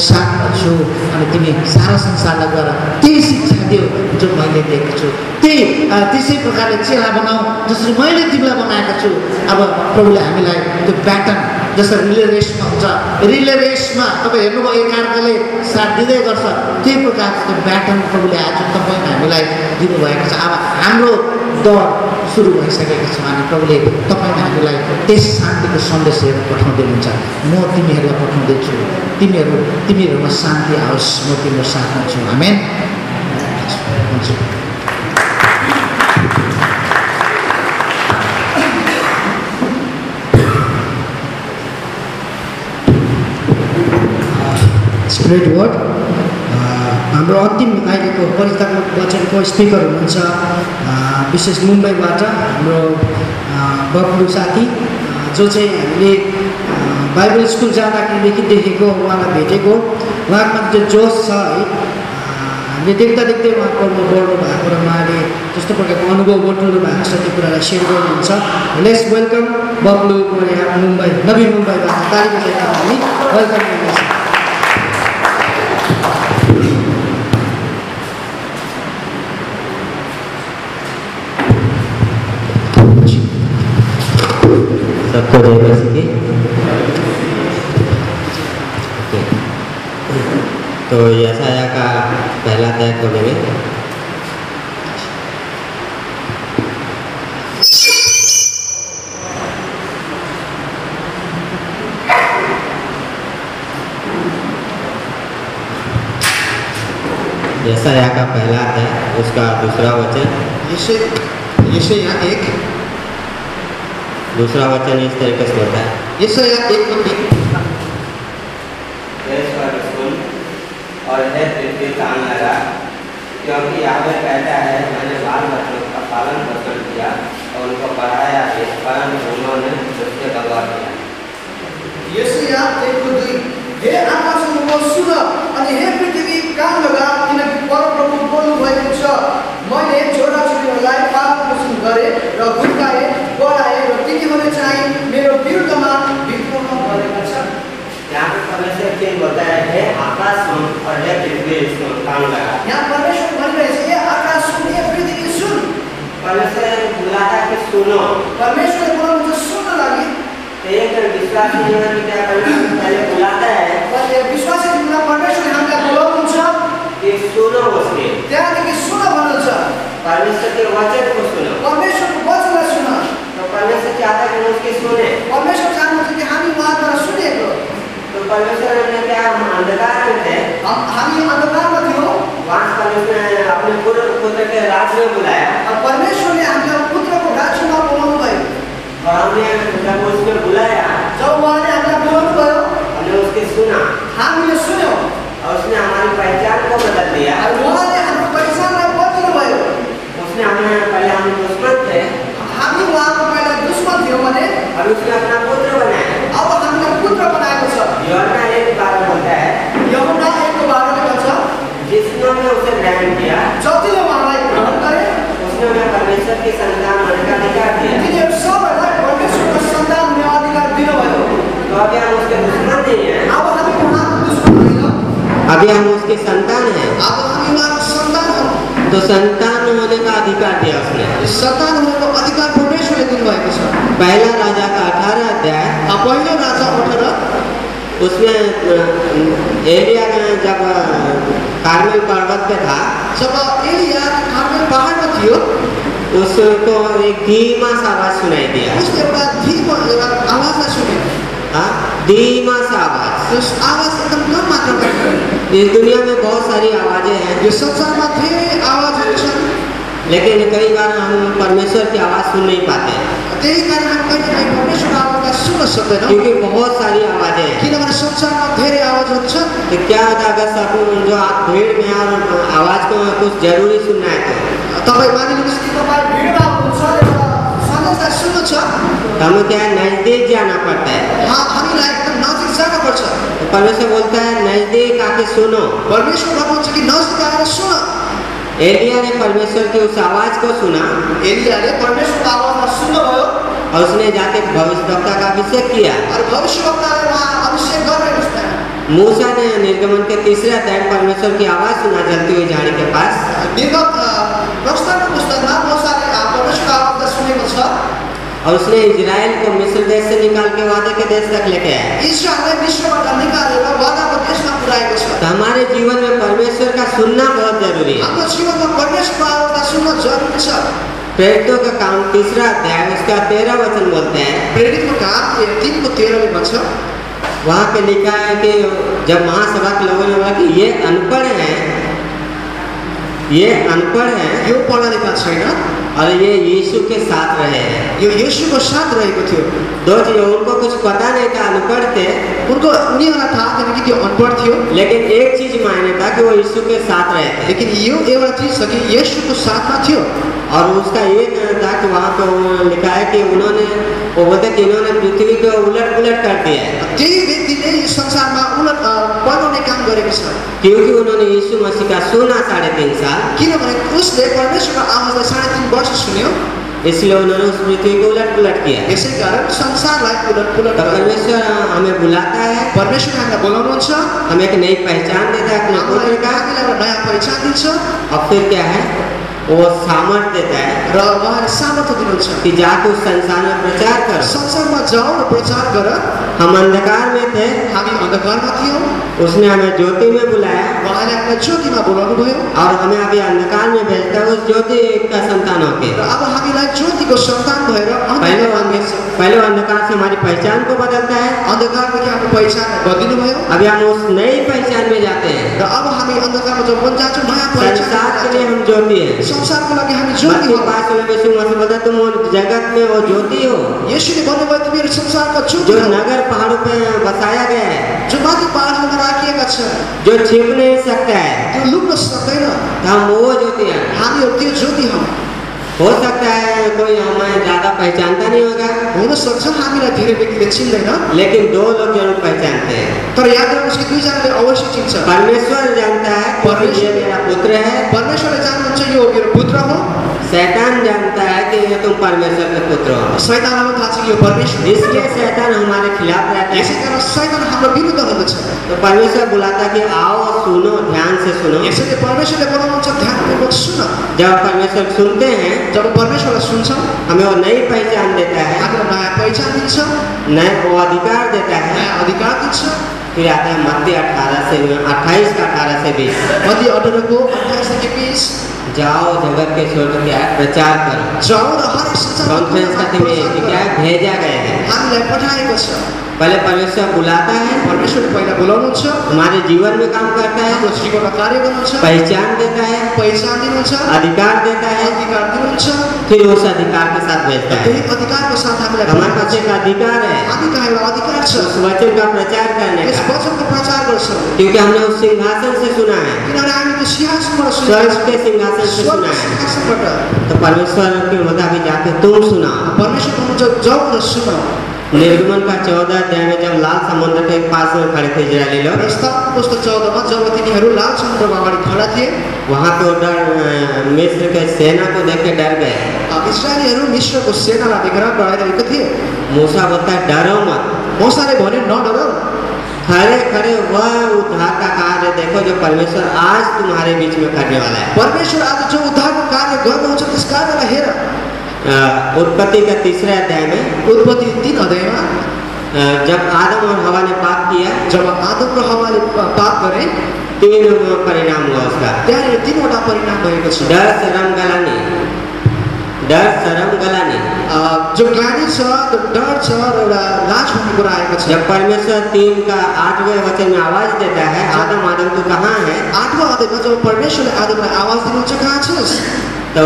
साथमा छु। अनि तिमी सारा संसारलाई गएर त्यही शिक्षा दियो जो मैले दिएको छु। त्यही त्यसै प्रकारले चेला बनाऊ जसरी मैले तिमीलाई बनाएको छु। अब प्रभुले हामीलाई त्यो प्याटर्न जस्तो रिले रेसमा हुन्छ रिले रेसमा तपाईँ हेर्नुभयो एकअर्काले साथ दिँदै गर्छ त्यही प्रकारको त्यो प्याटर्न प्रभुले आज तपाईँ हामीलाई दिनुभएको छ? अब हाम्रो दौड सुरु भइसकेको छ अनि प्रभुले तपाईँ हामीलाई त्यस शान्तिको सन्देश हेरेर पठाउँदै हुन्छ म तिमीहरूलाई पठाउँदैछु। तिमीहरू तिमीहरूमा शान्ति आओस्। म तिम्रो साथमा छु। आमेन। हुन्छ स्प्रेड वर्ड हाम्रो अन्तिम अहिलेको परितात्मक वचनको स्पिकर हुनुहुन्छ अ, विशेष मुम्बईबाट हाम्रो अ, बब्लु साथी जो चाहिँ हामीले बाइबल स्कुल जाँदाखेरिदेखि देखेको उहाँलाई भेटेको उहाँमा त्यो जोस छ है हामीले देख्दा देख्दै उहाँको बढ्नु भएको र उहाँले जस्तो प्रकारको अनुभव बटुल्नु भएको छ त्यो कुरालाई सेयर गर्नुहुन्छ। लेट्स वेलकम बब्लु यहाँ मुम्बई नवी मुम्बईबाट ताली बजाइकन हामी। वेलकम सबको जय मसीह की ओके। तो यशाया का पहला त्याग पढ़ेंगे यशाया का पहला अध्याय उसका दूसरा वचन यसै यसै यहाँ एक दूसरा वचन इस तरीके से होता है। यसै यहाँ एक एक स्वर सुन और है पृथ्वी कान लगा क्योंकि यावे कहता है मैंने बाल बच्चों का पालन पोषण किया और उनको पढ़ाया भी परंतु उन्होंने उससे बगौर किया। यसैया एकको दुई हे आकाशको सुन अनि हे पृथ्वी कान लगा किनकि परप्रभु बोल्नु भएको छ मैले छोराछोरीहरूलाई पालन पोषण गरेँ र हुर्काएँ बढाएँ र तिनीहरूले चाहिँ मेरो विरुद्धमा विद्रोह गरेका छन् यहाँ पे परमेश्वर क्या बोलता है? हे आकाश सुन और हे पृथ्वी सुन कान लगा। यहाँ परमेश्वर भनिरहेछ हे आकाश सुन हे पृथ्वी सुन। परमेश्वर बुलाता कि सुनो। परमेश्वरले बोलाउनुहुन्छ सुन्न लागि। तो एक विश्वासी जीवन क्या परमेश्वर पहले बुलाता है। अनि विश्वासी जीवनमा परमेश्वरले हामीलाई बोलाउनुहुन्छ कि सुनो उसके त्यहाँदेखि सुन भन्नुहुन्छ परमेश्वर के वचन को सुनो परमेश्वरको वचनलाई सुन तो परमेश्वर चाहता है कि हम उसकी सुने परमेश्वर चाहनुहुन्छ कि हामी उहाँद्वारा सुनेको तो परमेश्वर ने क्या हम अंधकार में थे हम- हामी अन्धकारमा थियौँ वहाँ परमेश्वर ने अपने पुत्र पुत्र के राज में बुलाया अब परमेश्वरले हामीलाई पुत्रको राज्यमा बोलाउनु भयो अभी हम उसके संतान हैं। अब हामी उहाँको सन्तान हौँ। तो संतान होने का अधिकार दिया उसने। संतान सन्तान हुनुको अधिकार परमेश्वरले दिनुभएको छ पहला राजा का अठारह अध्याय। अब पहिलो राजा अठार उसमें एलिया ने जब कार्मेल पर्वत पे था जब एलिया कार्मेल पहाडमा थियो उसको एक धीमा सा आवाज़ सुनाई दिया। उसले एउटा धीमा आवाजलाई सुन्यो हाँ धीमा सा आवाज़। आवाज़ एकदम कम मात्रामा थियो इस दुनिया में बहुत सारी आवाज़ें हैं। यो संसारमा धेरै आवाजहरू छन् लेकिन कई बार हम परमेश्वर की आवाज़ सुन नहीं पाते त्यही कारण हामी कहिले काहीँ परमेश्वरको आवाजलाई सुन्न सक्दैनौँ क्योंकि बहुत सारी आवाज़ें हैं। किनभने संसारमा धेरै आवाजहरू छन् तो क्या होता है अगर सब जो आप भीड़ में और आवाज़ को कुछ ज़रूरी सुनना है तो? तपाईँ मानिलिनुहोस् कि तपाईँ भिडमा हुनुहुन्छ एउटा सन्देशलाई सुन्नु छ तो हमें क्या है नज़दीक जाना पड़ता है। हा- हामीलाई एकदम नजिक जानुपर्छ तो परमेश्वर बोलता है नज़दीक आके सुनो। परमेश्वर भन्नुहुन्छ कि नजिक आएर सुन। एलिया ने परमेश्वर की उस आवाज़ को सुना। एलियाले परमेश्वरको आवाजलाई सुन्नुभयो और उसने जाके भविष्यवक्ता का अभिषेक किया। अरू भविष्यवक्तालाई उहाँ अभिषेक गर्ने उसलाई मूसा ने निर्गमन के तीसरे अध्याय में परमेश्वर की आवाज़ सुना जलती हुई झाड़ी के पास। निर्गत प्रस्थानको पुस्तकमा मोसाले आ, परमेश्वरको आवाजलाई सुनेको छ और उसने इजराइल को मिस्र देश से निकाल के वादे के देश तक लेके आया। तो हमारे जीवन में परमेश्वर का सुनना बहुत ज़रूरी है। प्रेरितों का काम तीसरा अध्याय उसका तेरह वचन बोलते हैं। प्रेरितको काम ए- तिनको तेह्रले भन्छ वहाँ पे लिखा है कि जब महासभा के लोगों ने बोला कि ये अनपढ़ हैं ये अनपढ़ है, यो पढा लेखा छैन और ये यीशु के साथ रहे हैं। यो येशूको साथ रहेको थियो दो चीज़ उनको कुछ पता नहीं था, अनपढ़ थे। उनको उनीहरूलाई थाहा थिएन कि त्यो अनपढ थियो लेकिन एक चीज़ मायने था कि वो यीशु के साथ रहे थे। लेकिन यो एउटा चिज छ कि येशूको साथमा थियो और उसका ये कहना था कि वहाँ पे लिखा है कि उन्होंने, वो बोलते कि इन्होंने पृथ्वी को उलट पुलट कर दिया है। यो संसारमा उलट बनाउने काम गरेको छ क्योंकि उन्होंने यीशु मसीह का सुना साढ़े तीन साल किनभने उसले परमेश्वरको आवाजलाई साढे तिन वर्ष सुन्यो इसलिए उन्होंने उस पृथ्वी को उलट पुलट किया यसै कारण संसारलाई उलट पुलट तो। परमेश्वर हमें बुलाता है परमेश्वरले हामीलाई बोलाउनुहुन्छ हमें एक नई पहचान देता है अपने का नयाँ पहिचान दिन्छ और फिर क्या है वो सामर्थ्य देता है। र उहाँले सामर्थ्य दिनुहुन्छ कि जाके उस संसार में प्रचार करो। संसारमा जाऊ र प्रचार गर। हम अंधकार में थे। हामी अन्धकारमा थियौँ। उसने हमें ज्योति में बुलाया। उहाँले हामीलाई ज्योतिमा बोलाउनु भयो। और हमें अभी अंधकार में भेजता है। उस ज्योति का संतान होके। र अब हामीलाई ज्योतिको सन्तान भएर पहले पहले अंधकार से हमारी पहचान को बदलता है। अंधकार अन्धकारदेखि हाम्रो पहिचान बदिनु भयो? अभी हम उस नई पहचान में जाते हैं। र अब हामी अन्धकारमा जब बन जान्छौँ नयाँ पहिचान संसार के लिए हम ज्योति हैं। संसारको लागि हामी ज्योति मत्ती हौ पाँच में यीशु मसीह बोलता है, तुम वो जगत में वो ज्योति हो यसुले भन्नुभयो तिमीहरू संसारको ज्योति जो हौ नगर पहाड़ों पे बसाया गया है जो माथि पहाडहरूमा राखिएका छन् जो छिप नहीं सकता है त्यो लुक्न सक्दैन तो हम वो ज्योति हैं हामीहरू त्यो ज्योति हौ हो सकता है कोई हमें ज्यादा पहचानता नहीं होगा। हुनसक्छ हामीलाई धेरै व्यक्तिले चिन्दैन लेकिन दो लोग जरूर पहचानते हैं। तर याद गर्नुहोस् कि दुईजनाले अवश्य चिन्छ परमेश्वर जानता है कि ये मेरा पुत्र है। परमेश्वरले जान्नुहुन्छ यो मेरो पुत्र हो। शैतान जानता है कि ये तुम परमेश्वर के पुत्र हो। शैतानलाई थाहा छ कि यो परमेश्वर? इसलिए शैतान हमारे खिलाफ रहता है। कारण शैतान हाम्रो विरुद्ध हुँदछ तो परमेश्वर बुलाता है कि आओ सुनो ध्यान से सुनो। ऐसे परमेश्वर यसैले परमेश्वरले बोलाउनुहुन्छ ध्यानपूर्वक सुन। जब परमेश्वर सुनते हैं जब परमेश्वरलाई सुन्छौँ हमें वो नई पहचान देता है। हामीलाई नयाँ पहिचान दिन्छ नए वो अधिकार देता है। नयाँ अधिकार दिन्छ फिर आता है मध्य अठारह से अट्ठाईस का अठारह से बीस मध्य अठारको अठाइसदेखि बिस जाओ जगत के के क्या है प्रचार करो संसारमा कॉन्फ्रेंस का तुम्हें क्या है भेजा गया है हामीलाई पठाएको छ पहले परमेश्वर बुलाता है परमेश्वरले पहिला बोलाउनुहुन्छ हमारे जीवन में काम करता है जीवनमा कार्य गर्नुहुन्छ पहचान देता है पहिचान दिनुहुन्छ अधिकार देता है अधिकार दिनुहुन्छ फिर उस अधिकार के साथ भेजता है अधिकार के साथ हमारे पास एक अधिकार है अधिकार छ वचन का प्रचार करने का क्योंकि हमने उस सिंहासन से सुना है। स्वर्ग के सिंहासन से सुना है। सिंहासनबाट तो परमेश्वर के मुताबिक जाके तुम सुनाओ परमेश्वर भन्नुहुन्छ जाउँ र सुन। निर्गमन का चौदह अध्याय में जब लाल समुद्र के पास में खड़े थे इजरायली लोग पुस्तक चौधमा जब तिनीहरू लाल समुद्रको अगाडि खडा थिए वहाँ वो डर मिस्र के सेना को देख के डर गए। अ, इजरायलीहरू मिश्रको सेनालाई देखेर डराइरहेको थिए मूसा है डरो मत। मौसाले भन्यो नडर खड़े खड़े वह उद्धार का कार्य देखो जो परमेश्वर आज तुम्हारे बीच में करने वाला है। परमेश्वर आज जो उद्धारको कार्य गर्नुहुन्छ त्यस कार्यलाई हेर उत्पत्ति का तीसरे अध्याय में उत्पत्ति तिन अध्यायमा अ, जब आदम और हवा ने पाप किया जब आदम र हवा ने पाप करे तीन परिणाम हुआ उसका। त्यहाँनिर तिनवटा परिणाम भएको छ डर शरम गलानी। डर शरम गलानी। जो ग्लानी छ डर छ एउटा लाज भन्ने कुरा आएको छ जब परमेश्वर तीन का आठवें वचन में आवाज़ देता है आदम आदम तू कहाँ है? आठवा अध्यायमा जब परमेश्वरले आदमलाई आवाज़ दिनुहुन्छ कहाँ छस् तो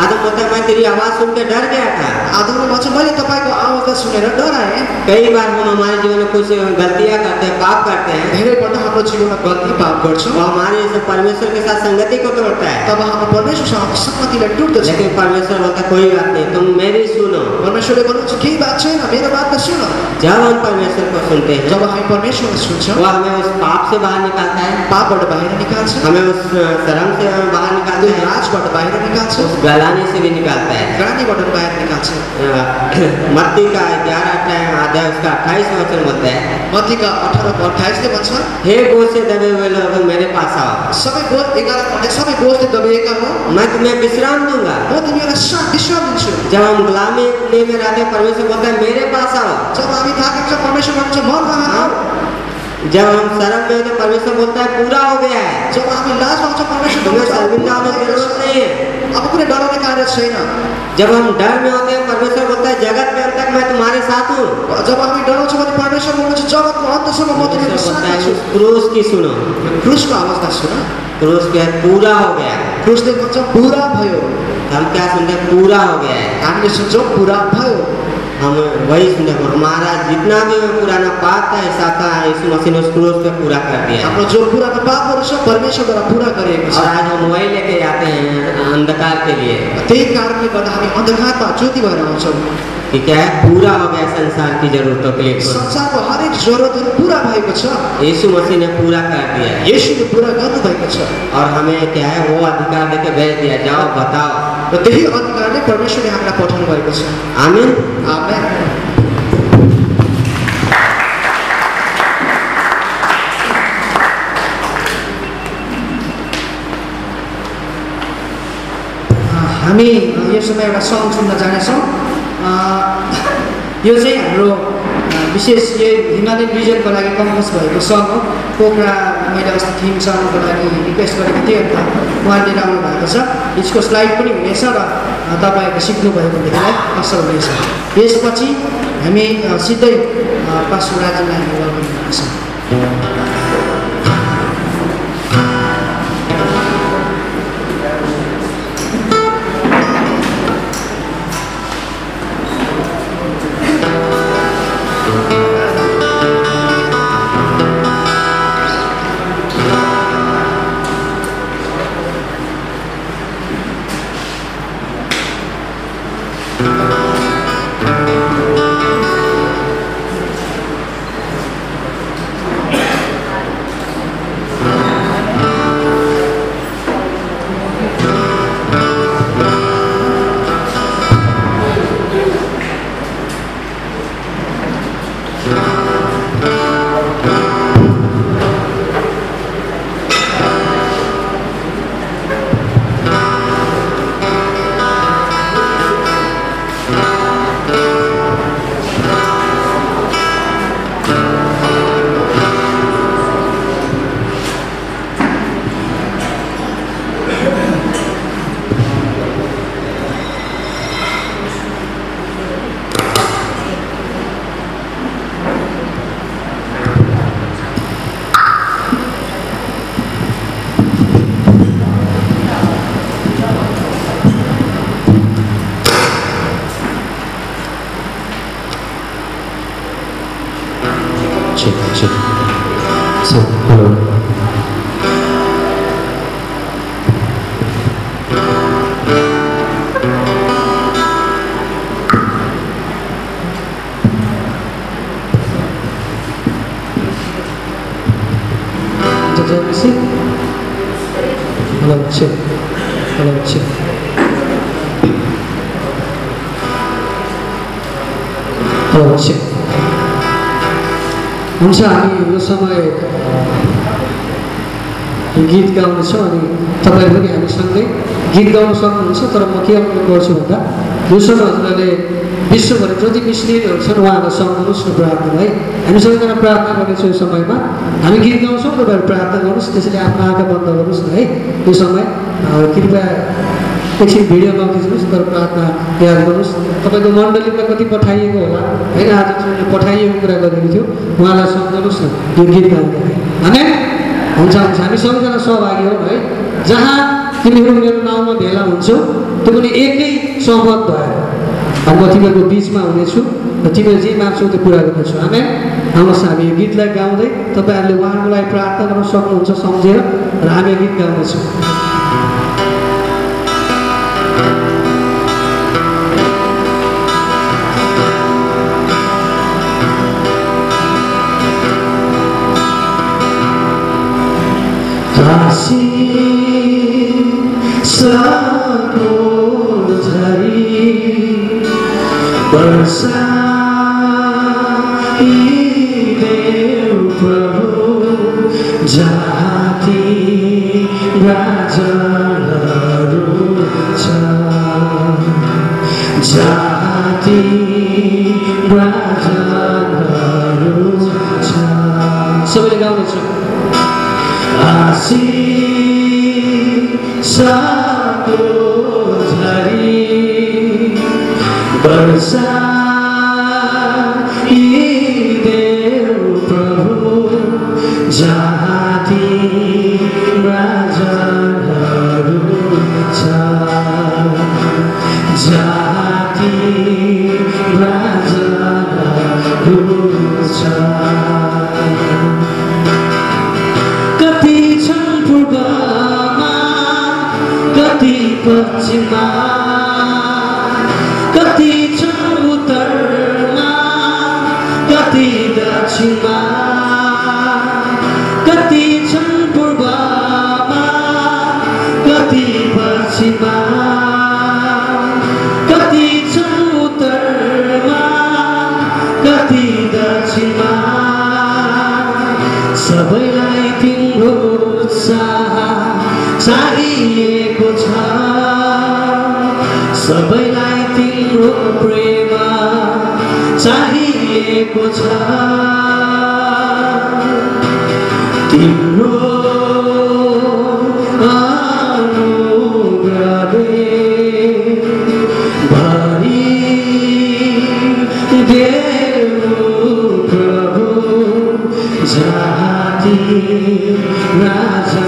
आदम मैं तेरी आवाज़ सुन के डर गया था। आदमले भन्छ मैले तपाईँको आवाजलाई सुनेर डराएँ कई बार हम हमारे जीवन में कुछ गलतियाँ करते हैं पाप करते हैं। धेरैपल्ट हाम्रो जीवनमा गल्ती पाप गर्छौँ हमारे परमेश्वर के साथ संगति को तोड़ता है। तब हाम्रो परमेश्वरसँग सम्मतिलाई टुट्दछ लेकिन परमेश्वर बोलता कोई बात नहीं तुम मेरी सुनो। परमेश्वरले भन्नुहुन्छ केही बात छैन मेरो बात त सुन। जब हम परमेश्वर को सुनते हैं जब हामी परमेश्वरलाई सुन्छौँ वो हमें उस पाप से बाहर निकालता है। पापबाट बाहिर निकाल्छ हमें उस शर्म से बाहर निकालता है। लाजबाट बाहिर निकाल्छ? गलाने से भी निकालता है। ग्रानीबाट बाहिर निकाल्छ? मत्ती का ग्यारह अध्याय उसका अट्ठाईस वचन बोलता है। मत्तीका अठारको अठाइसले भन्छ हे से दबे हुए लोग मेरे पास आओ। सबै बोझ एघार घन्टा सबै बोझले दबिएका हो? मैं तुम्हें विश्राम दूँगा। म तिमीहरूलाई सा विश्राम दिन्छु जब हम गुलामी में रहते परमेश्वर बोलता है मेरे पास आओ। जब हामी थाकेको परमेश्वर भन्छ म कहाँ हाँ? आऊ? जब हम शर्म में हैं, परमेश्वर बोलता है पूरा हो गया है। जब हामी लाज भन्छ परमेश्वर तुम्हें शर्मिंदा होने की ज़रूरत नहीं है। अब कुनै डराउने कार्य छैन जब हम डर में होते हैं परमेश्वर बोलता है जगत में अंत तक मैं तुम्हारे साथ हूँ। जब हामी डराउँछौँ भने परमेश्वर भन्नुहुन्छ जगतको अन्तसम्म म तिमीहरू परमेश्वर बोलता साथी है छु क्रूस की सुनो। क्रुसको आवाजलाई सुन। क्रूस के पूरा हो गया क्रुसले भन्छ पुरा भयो? हम क्या सुनते हैं? पूरा हो गया है। हामीले सुन्छौँ पुरा भयो? हम वही सुनते हैं हमारा जितना भी पुराना पाप था हिसाब था यीशु मसीह ने उस क्रूस पे पूरा कर दिया है। हाम्रो जो पुरानो पापहरू छ परमेश्वरद्वारा पुरा गरिएको और छ आज हम वही लेके जाते हैं अंधकार के लिए। त्यही कारणले गर्दा हामी अन्धकारमा ज्योति भएर आउँछौँ कि क्या है? पूरा हो गया संसार की जरूरतों के लिए संसारको हरेक जरुरतहरू पुरा भएको छ यीशु मसीह ने पूरा कर दिया है। येशूले पुरा गर्नुभएको छ और हमें क्या है? वो अधिकार देके भेज दिया जाओ बताओ। र त्यही अधिकारले परमेश्वरले हामीलाई पठाउनु भएको छ आमेन हामी यो समय एउटा सङ्ग सुन्न जानेछौँ यो चाहिँ हाम्रो विशेष यही हिमालयन रिजनको लागि कम्पोज भएको सङ्ग हो पोखरा मैले अस्ति थिम सङ्गको लागि रिक्वेस्ट गरेको थिएँ अन्त उहाँले लिएर आउनु भएको छ यसको स्लाइड पनि हुनेछ र तपाईँहरूले सिक्नुभयो भनेदेखिलाई असल हुनेछ यसपछि हामी सिधै अ, पास्टर राजेलाई हामी वेलकम हुन्छ हामी यो समय गीत गाउनेछौँ अनि तपाईँ पनि हामीसँगै गीत गाउन सक्नुहुन्छ तर म के अनुरोध गर्छु भन्दा दोस्रो हजुरहरूले विश्वभरि जति मिसनेरीहरू छन् उहाँहरूलाई सम्झनुहोस् न प्रार्थनालाई हामी सबैजना प्रार्थना गर्नेछौँ यो समयमा हामी गीत गाउँछौँ तपाईँहरू प्रार्थना गर्नुहोस् त्यसैले आफ्नो आँखा बन्द गर्नुहोस् न है यो समय कृपया एकछिन भिडियो नखिच्नुहोस् तर प्रार्थना याद गर्नुहोस् तपाईँको मण्डलीमा कति पठाइएको होला? होइन आज पठाइएको कुरा गरेको थियो। उहाँलाई सम्झनुहोस् न यो गीत गाउँदाखेरि होइन हुन्छ हुन्छ। हामी सबैजना सहभागी हौँ है? जहाँ तिमीहरू मेरो नाउँमा भेला हुन्छौ त्यो पनि एकै सहमत भएर अब म तिमीहरूको बिचमा हुनेछु र तिमीहरू जे माग्छौ त्यो पुरा गर्नेछु। हामी आउनुहोस् हामी यो गीतलाई गाउँदै तपाईँहरूले उहाँको प्रार्थना गर्न सक्नुहुन्छ सम्झेर र हामी गीत गाउँदैछौँ सानो झरी वर्षा कति सबैलाई तिम्रो प्रेम चाहिएको छ। तिम्रो प्रभु जाति राजाहरू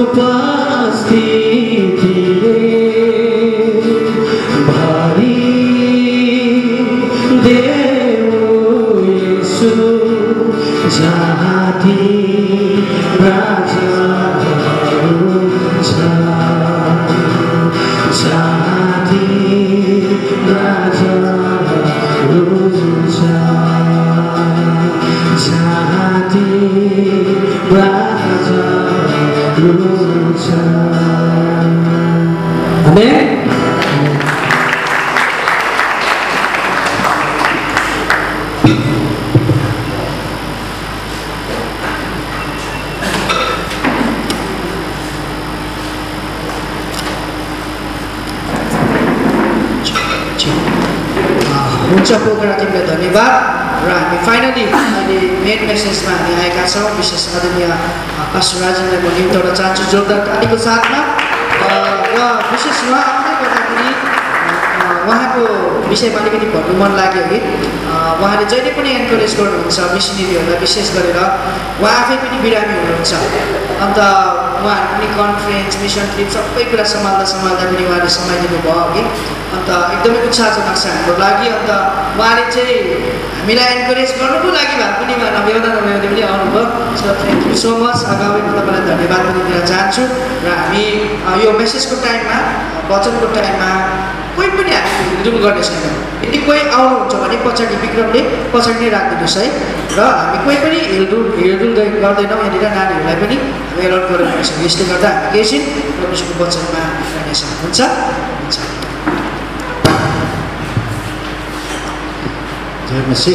उपस्थितिले पास्टर राजेन्द्र म निम्तोड चाहन्छु जोरदार तालीको साथमा र विशेष उहाँ आउँदै गर्दाखेरि उहाँको विषयमा अलिकति भन्नु मन लाग्यो कि उहाँले जहिले पनि एन्करेज गर्नुहुन्छ मिसनेरीहरूलाई विशेष गरेर उहाँ आफै पनि बिरामी हुनुहुन्छ अन्त उहाँहरू पनि कन्फरेन्स मिसन ट्रिप सबै कुरा सम्हाल्दा सम्हाल्दा पनि उहाँले समाइदिनु भयो कि अन्त एकदमै उत्साहजनक छ हाम्रो लागि। अन्त उहाँले चाहिँ हामीलाई एन्करेज गर्नुको लागि भए पनि उहाँ नभ्याउँदा नभ्याउँदै पनि आउनुभयो। So thank you so much अगावै म तपाईँलाई धन्यवाद पनि दिन चाहन्छु। र हामी यो मेसेजको टाइममा वचनको टाइममा कोही पनि हामी हिलडुल गर्ने छैनौँ। यदि कोही आउनुहुन्छ भने पछाडि विक्रमले पछाडि नै राखिदिनुहोस् है। र हामी कोही पनि हिलडुल गइ- गर्दैनौँ। यहाँनिर नानीहरूलाई पनि हामी एलर्ट गरेर राख्छौँ यसले गर्दा हामी केही छिन परमेश्वरको वचनमा रहनेछौँ हुन्छ जय मसी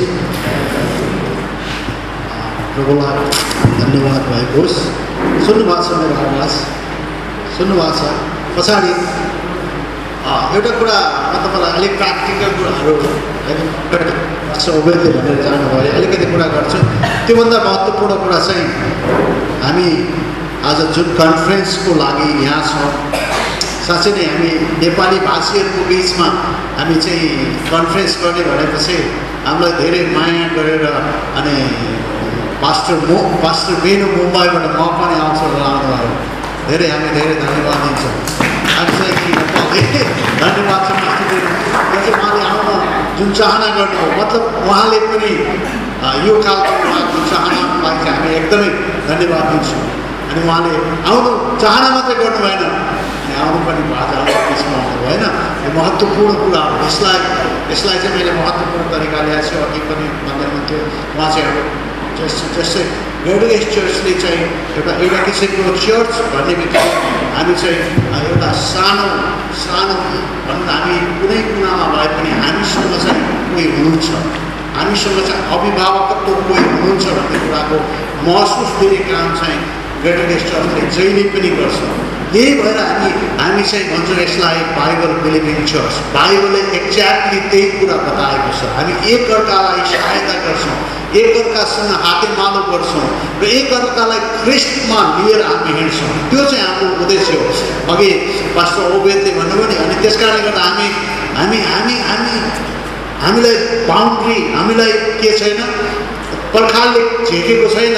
प्रभुलाई धन्यवाद भएको होस् सुन्नुभएको छ मेरो आवाज। सुन्नुभएको छ। पछाडि एउटा कुरा म तपाईँलाई अलिक प्र्याक्टिकल कुराहरू उबेरले भनेर जानुभयो। अलिकति कुरा गर्छु। त्योभन्दा महत्त्वपूर्ण कुरा चाहिँ हामी आज जुन कन्फरेन्सको लागि यहाँ छौँ साँच्चै नै हामी नेपाली भाषीहरूको बिचमा हामी चाहिँ कन्फरेन्स गर्ने भनेपछि हामीलाई धेरै माया गरेर अनि पास्टर मो पास्टर बेनु मुम्बईबाट म पनि आउँछु आउनुभयो। धेरै हामी धेरै धन्यवाद दिन्छौँ। <laughs> धन्यवाद छ उहाँले आउन जुन चाहना गर्नुभयो मतलब उहाँले पनि यो कालको उहाँको चाहनालाई चाहिँ हामी एकदमै धन्यवाद दिन्छौँ। अनि उहाँले आउनु चाहना मात्रै गर्नु भएन। आउनु पनि बिचमा आउनु भएन यो महत्त्वपूर्ण कुरा हो यसलाई यसलाई चाहिँ मैले महत्त्वपूर्ण तरिकाले छु अघि पनि भन्दै हुन्थ्यो उहाँ चाहिँ अब जस जस्तै ग्रेडुएस चर्चले चाहिँ एउटा एउटा किसिमको चर्च भन्ने बित्तिकै हामी चाहिँ एउटा सानो सानो भन्दा हामी कुनै कुनामा भए पनि हामीसँग चाहिँ कोही हुनुहुन्छ हामीसँग चाहिँ अभिभावकत्व कोही हुनुहुन्छ भन्ने कुराको महसुस दिने काम चाहिँ ग्रेटर चर्चले जहिले पनि गर्छ यही भएर हामी हामी चाहिँ भन्छौँ यसलाई बाइबल बिलिभिङ चर्च बाइबलले एक्ज्याक्टली त्यही कुरा बताएको छ हामी एकअर्कालाई सहायता गर्छौँ एकअर्कासँग हातेमालो गर्छौँ र एकअर्कालाई ख्रिस्टमा लिएर हामी हिँड्छौँ त्यो चाहिँ हाम्रो उद्देश्य हो अघि पास्टर ओबेदले भन्नुभयो नि अनि त्यस कारणले गर्दा हामी हामी हामी हामी हामीलाई बााउन्ड्री हामीलाई के छैन पर्खालले झेकेको छैन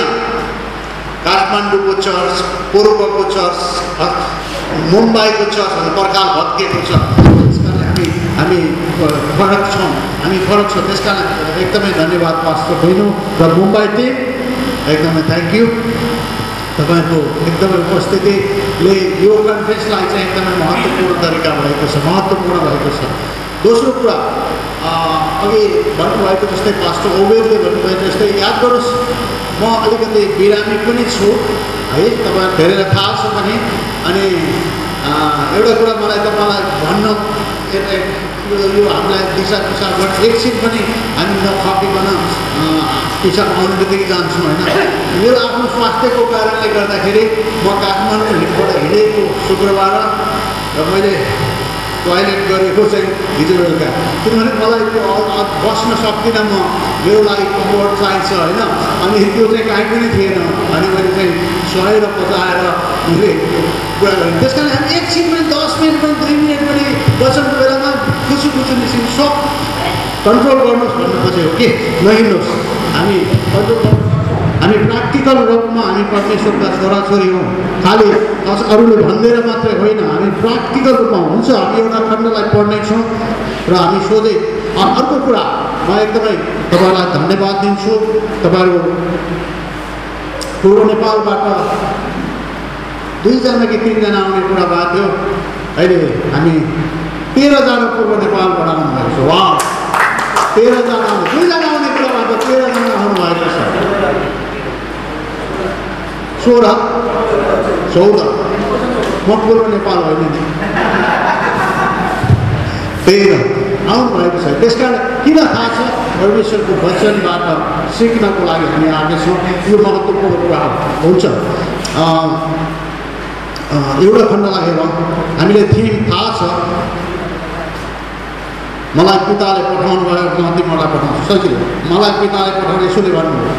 काठमाडौँको चर्च पूर्वको चर्च मुम्बईको चर्चहरू पर्खाल भत्किएको छ त्यस कारण हामी हामी फरक छौँ। हामी फरक छौँ। त्यस कारण एकदमै धन्यवाद पास्टर बहिनु र मुम्बई टिम। एकदमै थ्याङ्क यू तपाईँको एकदमै उपस्थितिले यो कन्फरेन्सलाई चाहिँ एकदमै महत्त्वपूर्ण तरिका भएको छ महत्त्वपूर्ण भएको छ। दोस्रो कुरा अघि भन्नुभएको जस्तै पास्टर ओबेरले भन्नुभएको जस्तै याद गरोस्। म अलिकति बिरामी पनि छु है तपाईँ धेरैलाई थाहा छ पनि अनि एउटा कुरा मलाई तपाईँलाई भन्न यो हामीलाई दिशा गर्छ एकछिन पनि हामी नखपिकन पिसाब आउने बित्तिकै जान्छौँ होइन। मेरो आफ्नो स्वास्थ्यको कारणले गर्दाखेरि म काठमाडौँबाट हिँडेको शुक्रबार र मैले टोइलेट गरेको चाहिँ हिजो बेलुका किनभने मलाई त्यो बस्न सक्दिनँ म। मेरो लागि कम्फोर्ट चाहिन्छ होइन? अनि त्यो चाहिँ काहीँ पनि थिएन। अनि मैले चाहिँ सहेर पचाएर मैले कुरा गरेँ। त्यस कारण हामी एकछिन पनि दस मिनट पनि दुई मिनट पनि बचनको बेलामा खुसी खुसी निस्किनु सब कन्ट्रोल गर्नुहोस् भन्नु खोजेको के? नहिँड्नुहोस्। हामी कन्ट्रोल गर्नु हामी प्र्याक्टिकल रूपमा हामी परमेश्वरका छोराछोरी हौँ खालि अरूले भनिदिएर मात्रै होइन। हामी प्र्याक्टिकल रूपमा हुन्छ। हामी एउटा खण्डलाई पढ्नेछौँ र हामी सोधे अर्को कुरा म एकदमै तपाईँलाई धन्यवाद दिन्छु। तपाईँहरूको पूर्व नेपालबाट दुईजना कि तिनजना आउने कुरा भएको थियो। अहिले हामी तेह्रजना पूर्व नेपालबाट आउनुभएको छ। वा तेह्रजना दुईजना आउने कुरा भएको तेह्रजना आउनुभएको छ सोह्र चौध म पूर्व नेपाल होइन नि। तेह्र। आउनुभएको छ। त्यस कारण किन थाहा छ? परमेश्वरको वचनबाट सिक्नको लागि हामी आएका यो महत्त्वपूर्ण कुरा हुन्छ। एउटा खण्डलाई हेरौँ। हामीले थिम थाहा छ। मलाई पिताले पठाउनु भयो म तिमीहरूलाई पठाउँछु। सजिलो। मलाई पिताले पठाउनु यसोले भन्नुभयो।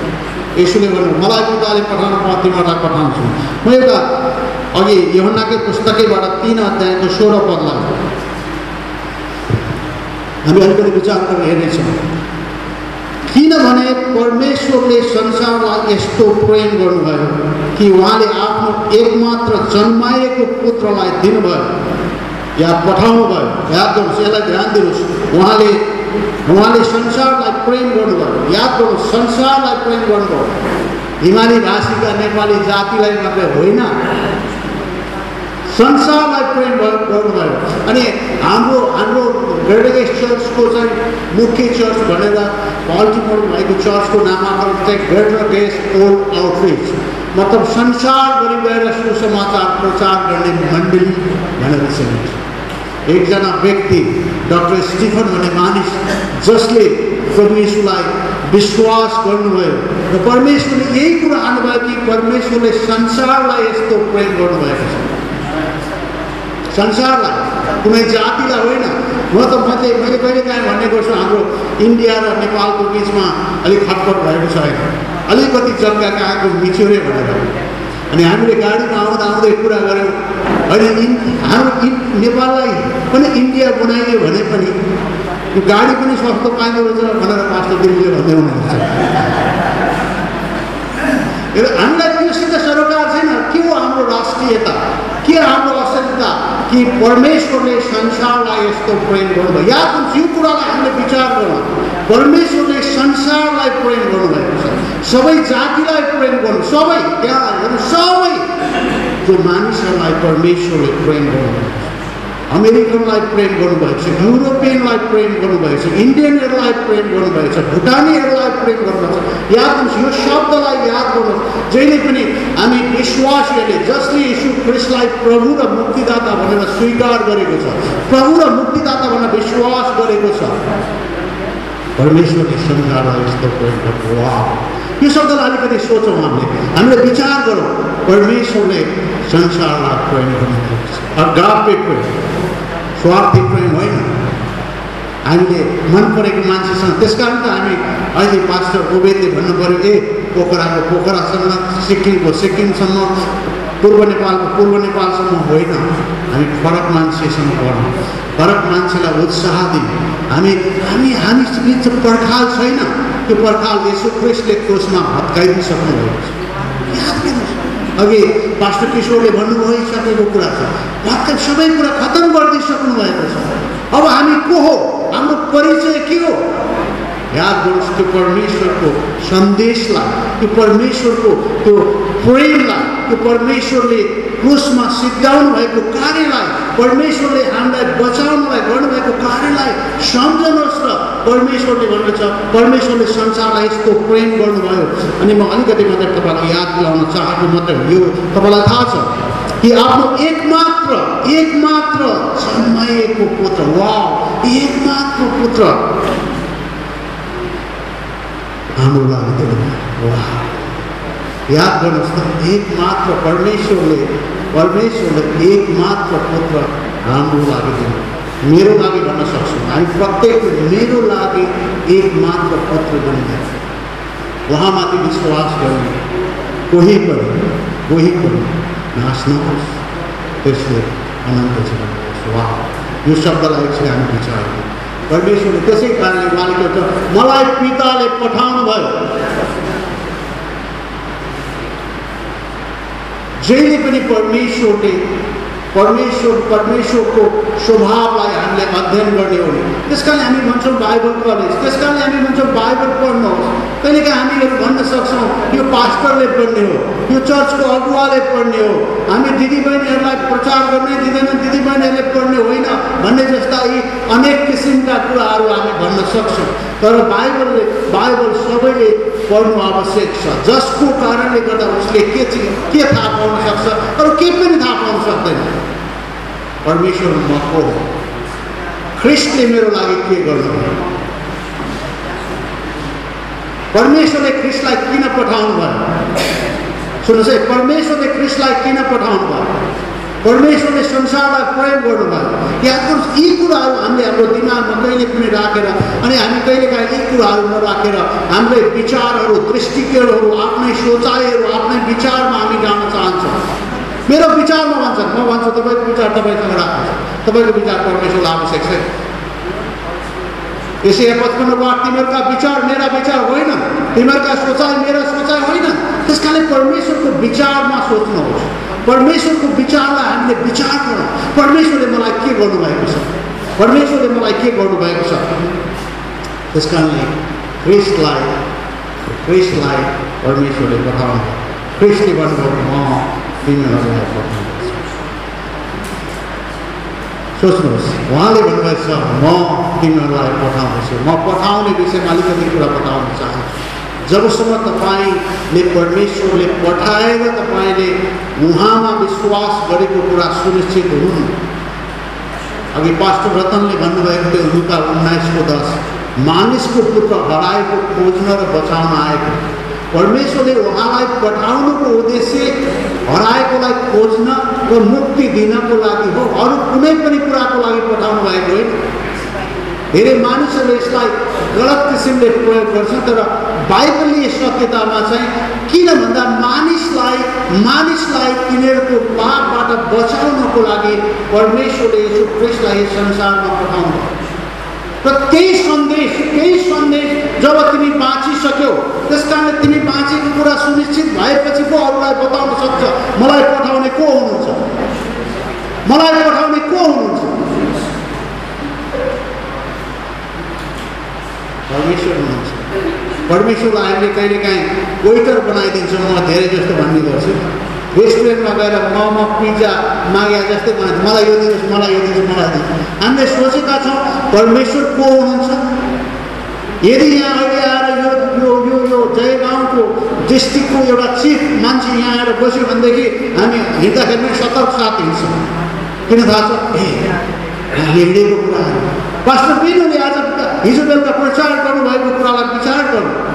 यसोले मलाई पिताले पठाउनु म तिमीहरूलाई पठाउँछु म एउटा अघि यहुन्नाकै पुस्तकैबाट तिन अध्यायको सोह्र पदलाई हामी अलिकति विचार गरेर हेर्नेछौँ किनभने परमेश्वरले संसारलाई यस्तो प्रेम गर्नुभयो कि उहाँले आफ्नो एकमात्र जन्माएको पुत्रलाई दिनुभयो या पठाउनु भयो याद गर्नुहोस् यसलाई ध्यान दिनुहोस् उहाँले उहाँले संसारलाई प्रेम गर्नुभयो याद गर्नुहोस् संसारलाई प्रेम गर्नुभयो। हिमाली भाषीका नेपाली जातिलाई मात्रै होइन संसारलाई प्रेम भयो- गर्नुभयो। अनि हाम्रो हाम्रो ग्रेडेगेस चर्चको चाहिँ मुख्य चर्च भनेर बाल्टिमोर भएको चर्चको नामाकरण चाहिँ ग्रेटर गेस ओल्ड आउटरिच मतलब संसारभरि गएर सुसमाचार प्रचार गर्ने मण्डली भनेर चाहिँ एकजना व्यक्ति डक्टर स्टिफन भन्ने मानिस जसले प्रभु यीशुलाई विश्वास गर्नुभयो र परमेश्वरले यही कुरा हान्नुभयो कि परमेश्वरले संसारलाई यस्तो प्रेम गर्नुभएको छ संसारलाई कुनै जातिलाई होइन म त मैले मैले कहिले काहीँ भन्ने गर्छु हाम्रो इन्डिया र नेपालको बिचमा अलिक खटपट भएको छ अहिले अलिकति जग्गा कहाँको मिच्यो भनेर अनि हामीले गाडीमा आउँदा आउँदै कुरा गऱ्यौँ इन् हाम्रो नेपाललाई पनि इन्डिया बनाइयो भने पनि यो गाडी पनि सस्तो पाइँदो रहेछ भनेर पास्टर दिदीले भन्दै हुनुहुन्छ हामीलाई त्योसित सरोकार छैन के हो हाम्रो राष्ट्रियता के हाम्रो असलता कि परमेश्वरले संसारलाई यस्तो प्रेम गर्नुभयो। याद हुन्छ यो कुरालाई हामीले विचार गरौँ परमेश्वरले संसारलाई प्रेम गर्नुभएको छ। सबै जातिलाई प्रेम गर्नु सबै त्यहाँ हेर्नु सबै जो मानिसहरूलाई परमेश्वरले प्रेम गर्नुभएको छ। अमेरिकनलाई प्रेम गर्नुभएको छ युरोपियनलाई प्रेम गर्नुभएको छ इन्डियनहरूलाई प्रेम गर्नुभएको छ भुटानीहरूलाई प्रेम गर्नुभएको छ। याद गर्नुहोस् यो शब्दलाई याद गर्नुहोस्। जहिले पनि हामी विश्वासीहरूले जसले यीशु क्रिस्टलाई प्रभु र मुक्तिदाता भनेर स्वीकार गरेको छ प्रभु र मुक्तिदाता भनेर विश्वास गरेको छ परमेश्वरले संसारलाई यस्तो प्रेम गर्नु यो शब्दलाई अलिकति सोचौँ हामीले। हामीले विचार गरौँ। परमेश्वरले संसारलाई प्रेम गर्नुभएको छ। अगापे प्रेम। स्वार्थी प्रेम होइन हामीले मन परेको मान्छेसँग त्यस कारण त हामी अहिले पास्टर ओबेदले भन्नु पऱ्यो ए पोखराको पोखरासम्म सिक्किमको सिक्किमसम्म पूर्व नेपालको पूर्व नेपालसम्म होइन। हामी फरक मान्छेसँग पढौँ। फरक मान्छेलाई उत्साह दिउँ। हामी हामी हामी बिच पर्खाल छैन। त्यो पर्खाल यसो क्रिस्टले क्रोसमा भत्काइदिइसक्नु भएको छ। अघि पास्टर किशोरले भन्नुभइसकेको कुरा छ भत्का सबै कुरा खतम गरिदिइसक्नु भएको छ अब हामी को हो हाम्रो परिचय के हो याद गर्नुहोस् त्यो परमेश्वरको सन्देशलाई त्यो परमेश्वरको त्यो प्रेमलाई त्यो परमेश्वरले क्रुसमा सिद्धाउनु भएको कार्यलाई परमेश्वरले हामीलाई बचाउनलाई गर्नुभएको कार्यलाई सम्झनुहोस् र परमेश्वरले भन्नुहुन्छ परमेश्वरले संसारलाई यस्तो प्रेम गर्नुभयो। अनि म अलिकति मात्रै तपाईँलाई याद दिलाउन चाहेको मात्रै यो तपाईँलाई थाहा छ कि आफ्नो एकमात्र एकमात्र जन्माएको पुत्र वा एकमात्र पुत्र हाम्रो लागि याद गर्नुहोस् त एकमात्र परमेश्वरले परमेश्वरले एकमात्र लागि दिनु, मेरो लागि भन्न सक्छौँ हामी प्रत्येक मेरो लागि एक मात्र पत्र बनिन्छ उहाँमाथि विश्वास गर्ने कोही पनि कोही पनि नाश नहोस् त्यसले अनन्त जीवन होस् वा यो शब्दलाई एकछिन हामी विचार गरौँ। परमेश्वरले त्यसै कारणले उहाँले के मलाई पिताले पठाउनु भयो जहिले पनि परमेश्वरले परमेश्वर परमेश्वरको स्वभावलाई हामीले अध्ययन गर्ने हो त्यस कारण हामी भन्छौँ बाइबल कलेज त्यस कारणले हामी भन्छौँ बाइबल पढ्नुहोस्। कहिलेकाहीँ हामीहरू भन्न सक्छौँ यो पास्टरले पढ्ने हो यो चर्चको अगुवाले पढ्ने हो। हामी दिदीबहिनीहरूलाई प्रचार गर्नै दिँदैनौँ दिदीबहिनीहरूले पढ्ने होइन भन्ने जस्ता यी अनेक किसिमका कुराहरू हामी भन्न सक्छौँ। तर बाइबलले बाइबल सबैले पढ्नु आवश्यक छ। जसको कारणले गर्दा उसले के चिज के थाहा पाउन सक्छ अरू केही पनि थाहा पाउन सक्दैन। परमेश्वर म को हो। ख्रिस्टले मेरो लागि के गर्नुभयो परमेश्वरले ख्रिस्टलाई किन पठाउनु भयो सुन्नुहोस् है परमेश्वरले ख्रिस्टलाई किन पठाउनु भयो परमेश्वरले संसारलाई प्रयोग गर्नुभयो। गर्नुहोस् यी कुराहरू हामीले हाम्रो दिमागमा कहिले पनि राखेर अनि हामी कहिलेकाहीँ यी कुराहरू नराखेर हाम्रै विचारहरू दृष्टिकोणहरू आफ्नै सोचाइहरू आफ्नै विचारमा हामी जान चाहन्छौँ। मेरो विचारमा भन्छन्। म भन्छु तपाईँको विचार तपाईँसँग राख्नुहोस्। तपाईँको विचार परमेश्वरलाई आवश्यक छैन यसै पचपन्नको आठ तिमीहरूका विचार मेरा विचार होइन तिमीहरूका सोचाइ मेरा सोचाइ होइन त्यस कारणले परमेश्वरको विचारमा सोच्नुहोस्। परमेश्वरको विचारलाई हामीले विचार गरौँ। परमेश्वरले मलाई के गर्नुभएको छ? परमेश्वरले मलाई के गर्नुभएको छ? त्यस कारणले क्रिस्टलाई क्रिस्टलाई परमेश्वरले पठाउनु। क्रिस्टले भन्नुभयो म तिमीहरूलाई पठाउँदैछु सोच्नुहोस् उहाँले भन्नुभएको छ म तिमीहरूलाई पठाउँदैछु। म पठाउने विषयमा अलिकति कुरा बताउन चाहन्छु। जबसम्म तपाईँले परमेश्वरले पठाएर तपाईँले उहाँमा विश्वास गरेको कुरा सुनिश्चित हुनु अघि पास्टर रतनले भन्नुभएको थियो लुका उन्नाइसको दस। मानिसको पुत्र हराएको खोज्न र बचाउन आएको परमेश्वरले उहाँलाई पठाउनुको उद्देश्य हराएकोलाई खोज्न र मुक्ति दिनको लागि हो अरू कुनै पनि कुराको लागि पठाउनु भएको होइन धेरै मानिसहरूले यसलाई गलत किसिमले प्रयोग गर्छन् तर बाइबलीय सत्यतामा चाहिँ किन भन्दा मानिसलाई मानिसलाई तिनीहरूको पापबाट बचाउनको लागि परमेश्वरले यसो क्रिस्टलाई संसारमा पठाउनु र त्यही सन्देश त्यही सन्देश जब तिमी बाँचिसक्यौ त्यस कारणले तिमी बाँचेको कुरा सुनिश्चित भएपछि पो अरूलाई बताउन सक्छ मलाई पठाउने को हुनुहुन्छ? मलाई पठाउने को हुनुहुन्छ? परमेश्वर हुनुहुन्छ। परमेश्वरलाई हामीले कहिलेकाहीँ वेटर बनाइदिन्छौँ म धेरै जस्तो भन्ने गर्छु। रेस्टुरेन्टमा गएर मोमो पिज्जा मागे जस्तै बनाइदिन्छ। मलाई यो दिनुहोस् मलाई यो दिनुहोस् मलाई दिनुहोस्। हामीले सोचेका छौँ परमेश्वर को हुनुहुन्छ? यदि यहाँ अहिले आएर यो यो यो यो जयगाउँको डिस्ट्रिक्टको एउटा चिफ मान्छे यहाँ आएर बस्यो भनेदेखि हामी हिँड्दाखेरि पनि सतर्क साथ हिँड्छौँ। किन थाहा छ? ए हिँडेको पास्टर पिनोले आज हिजो बेलुका प्रचार गर्नुभएको कुरालाई विचार गर्नु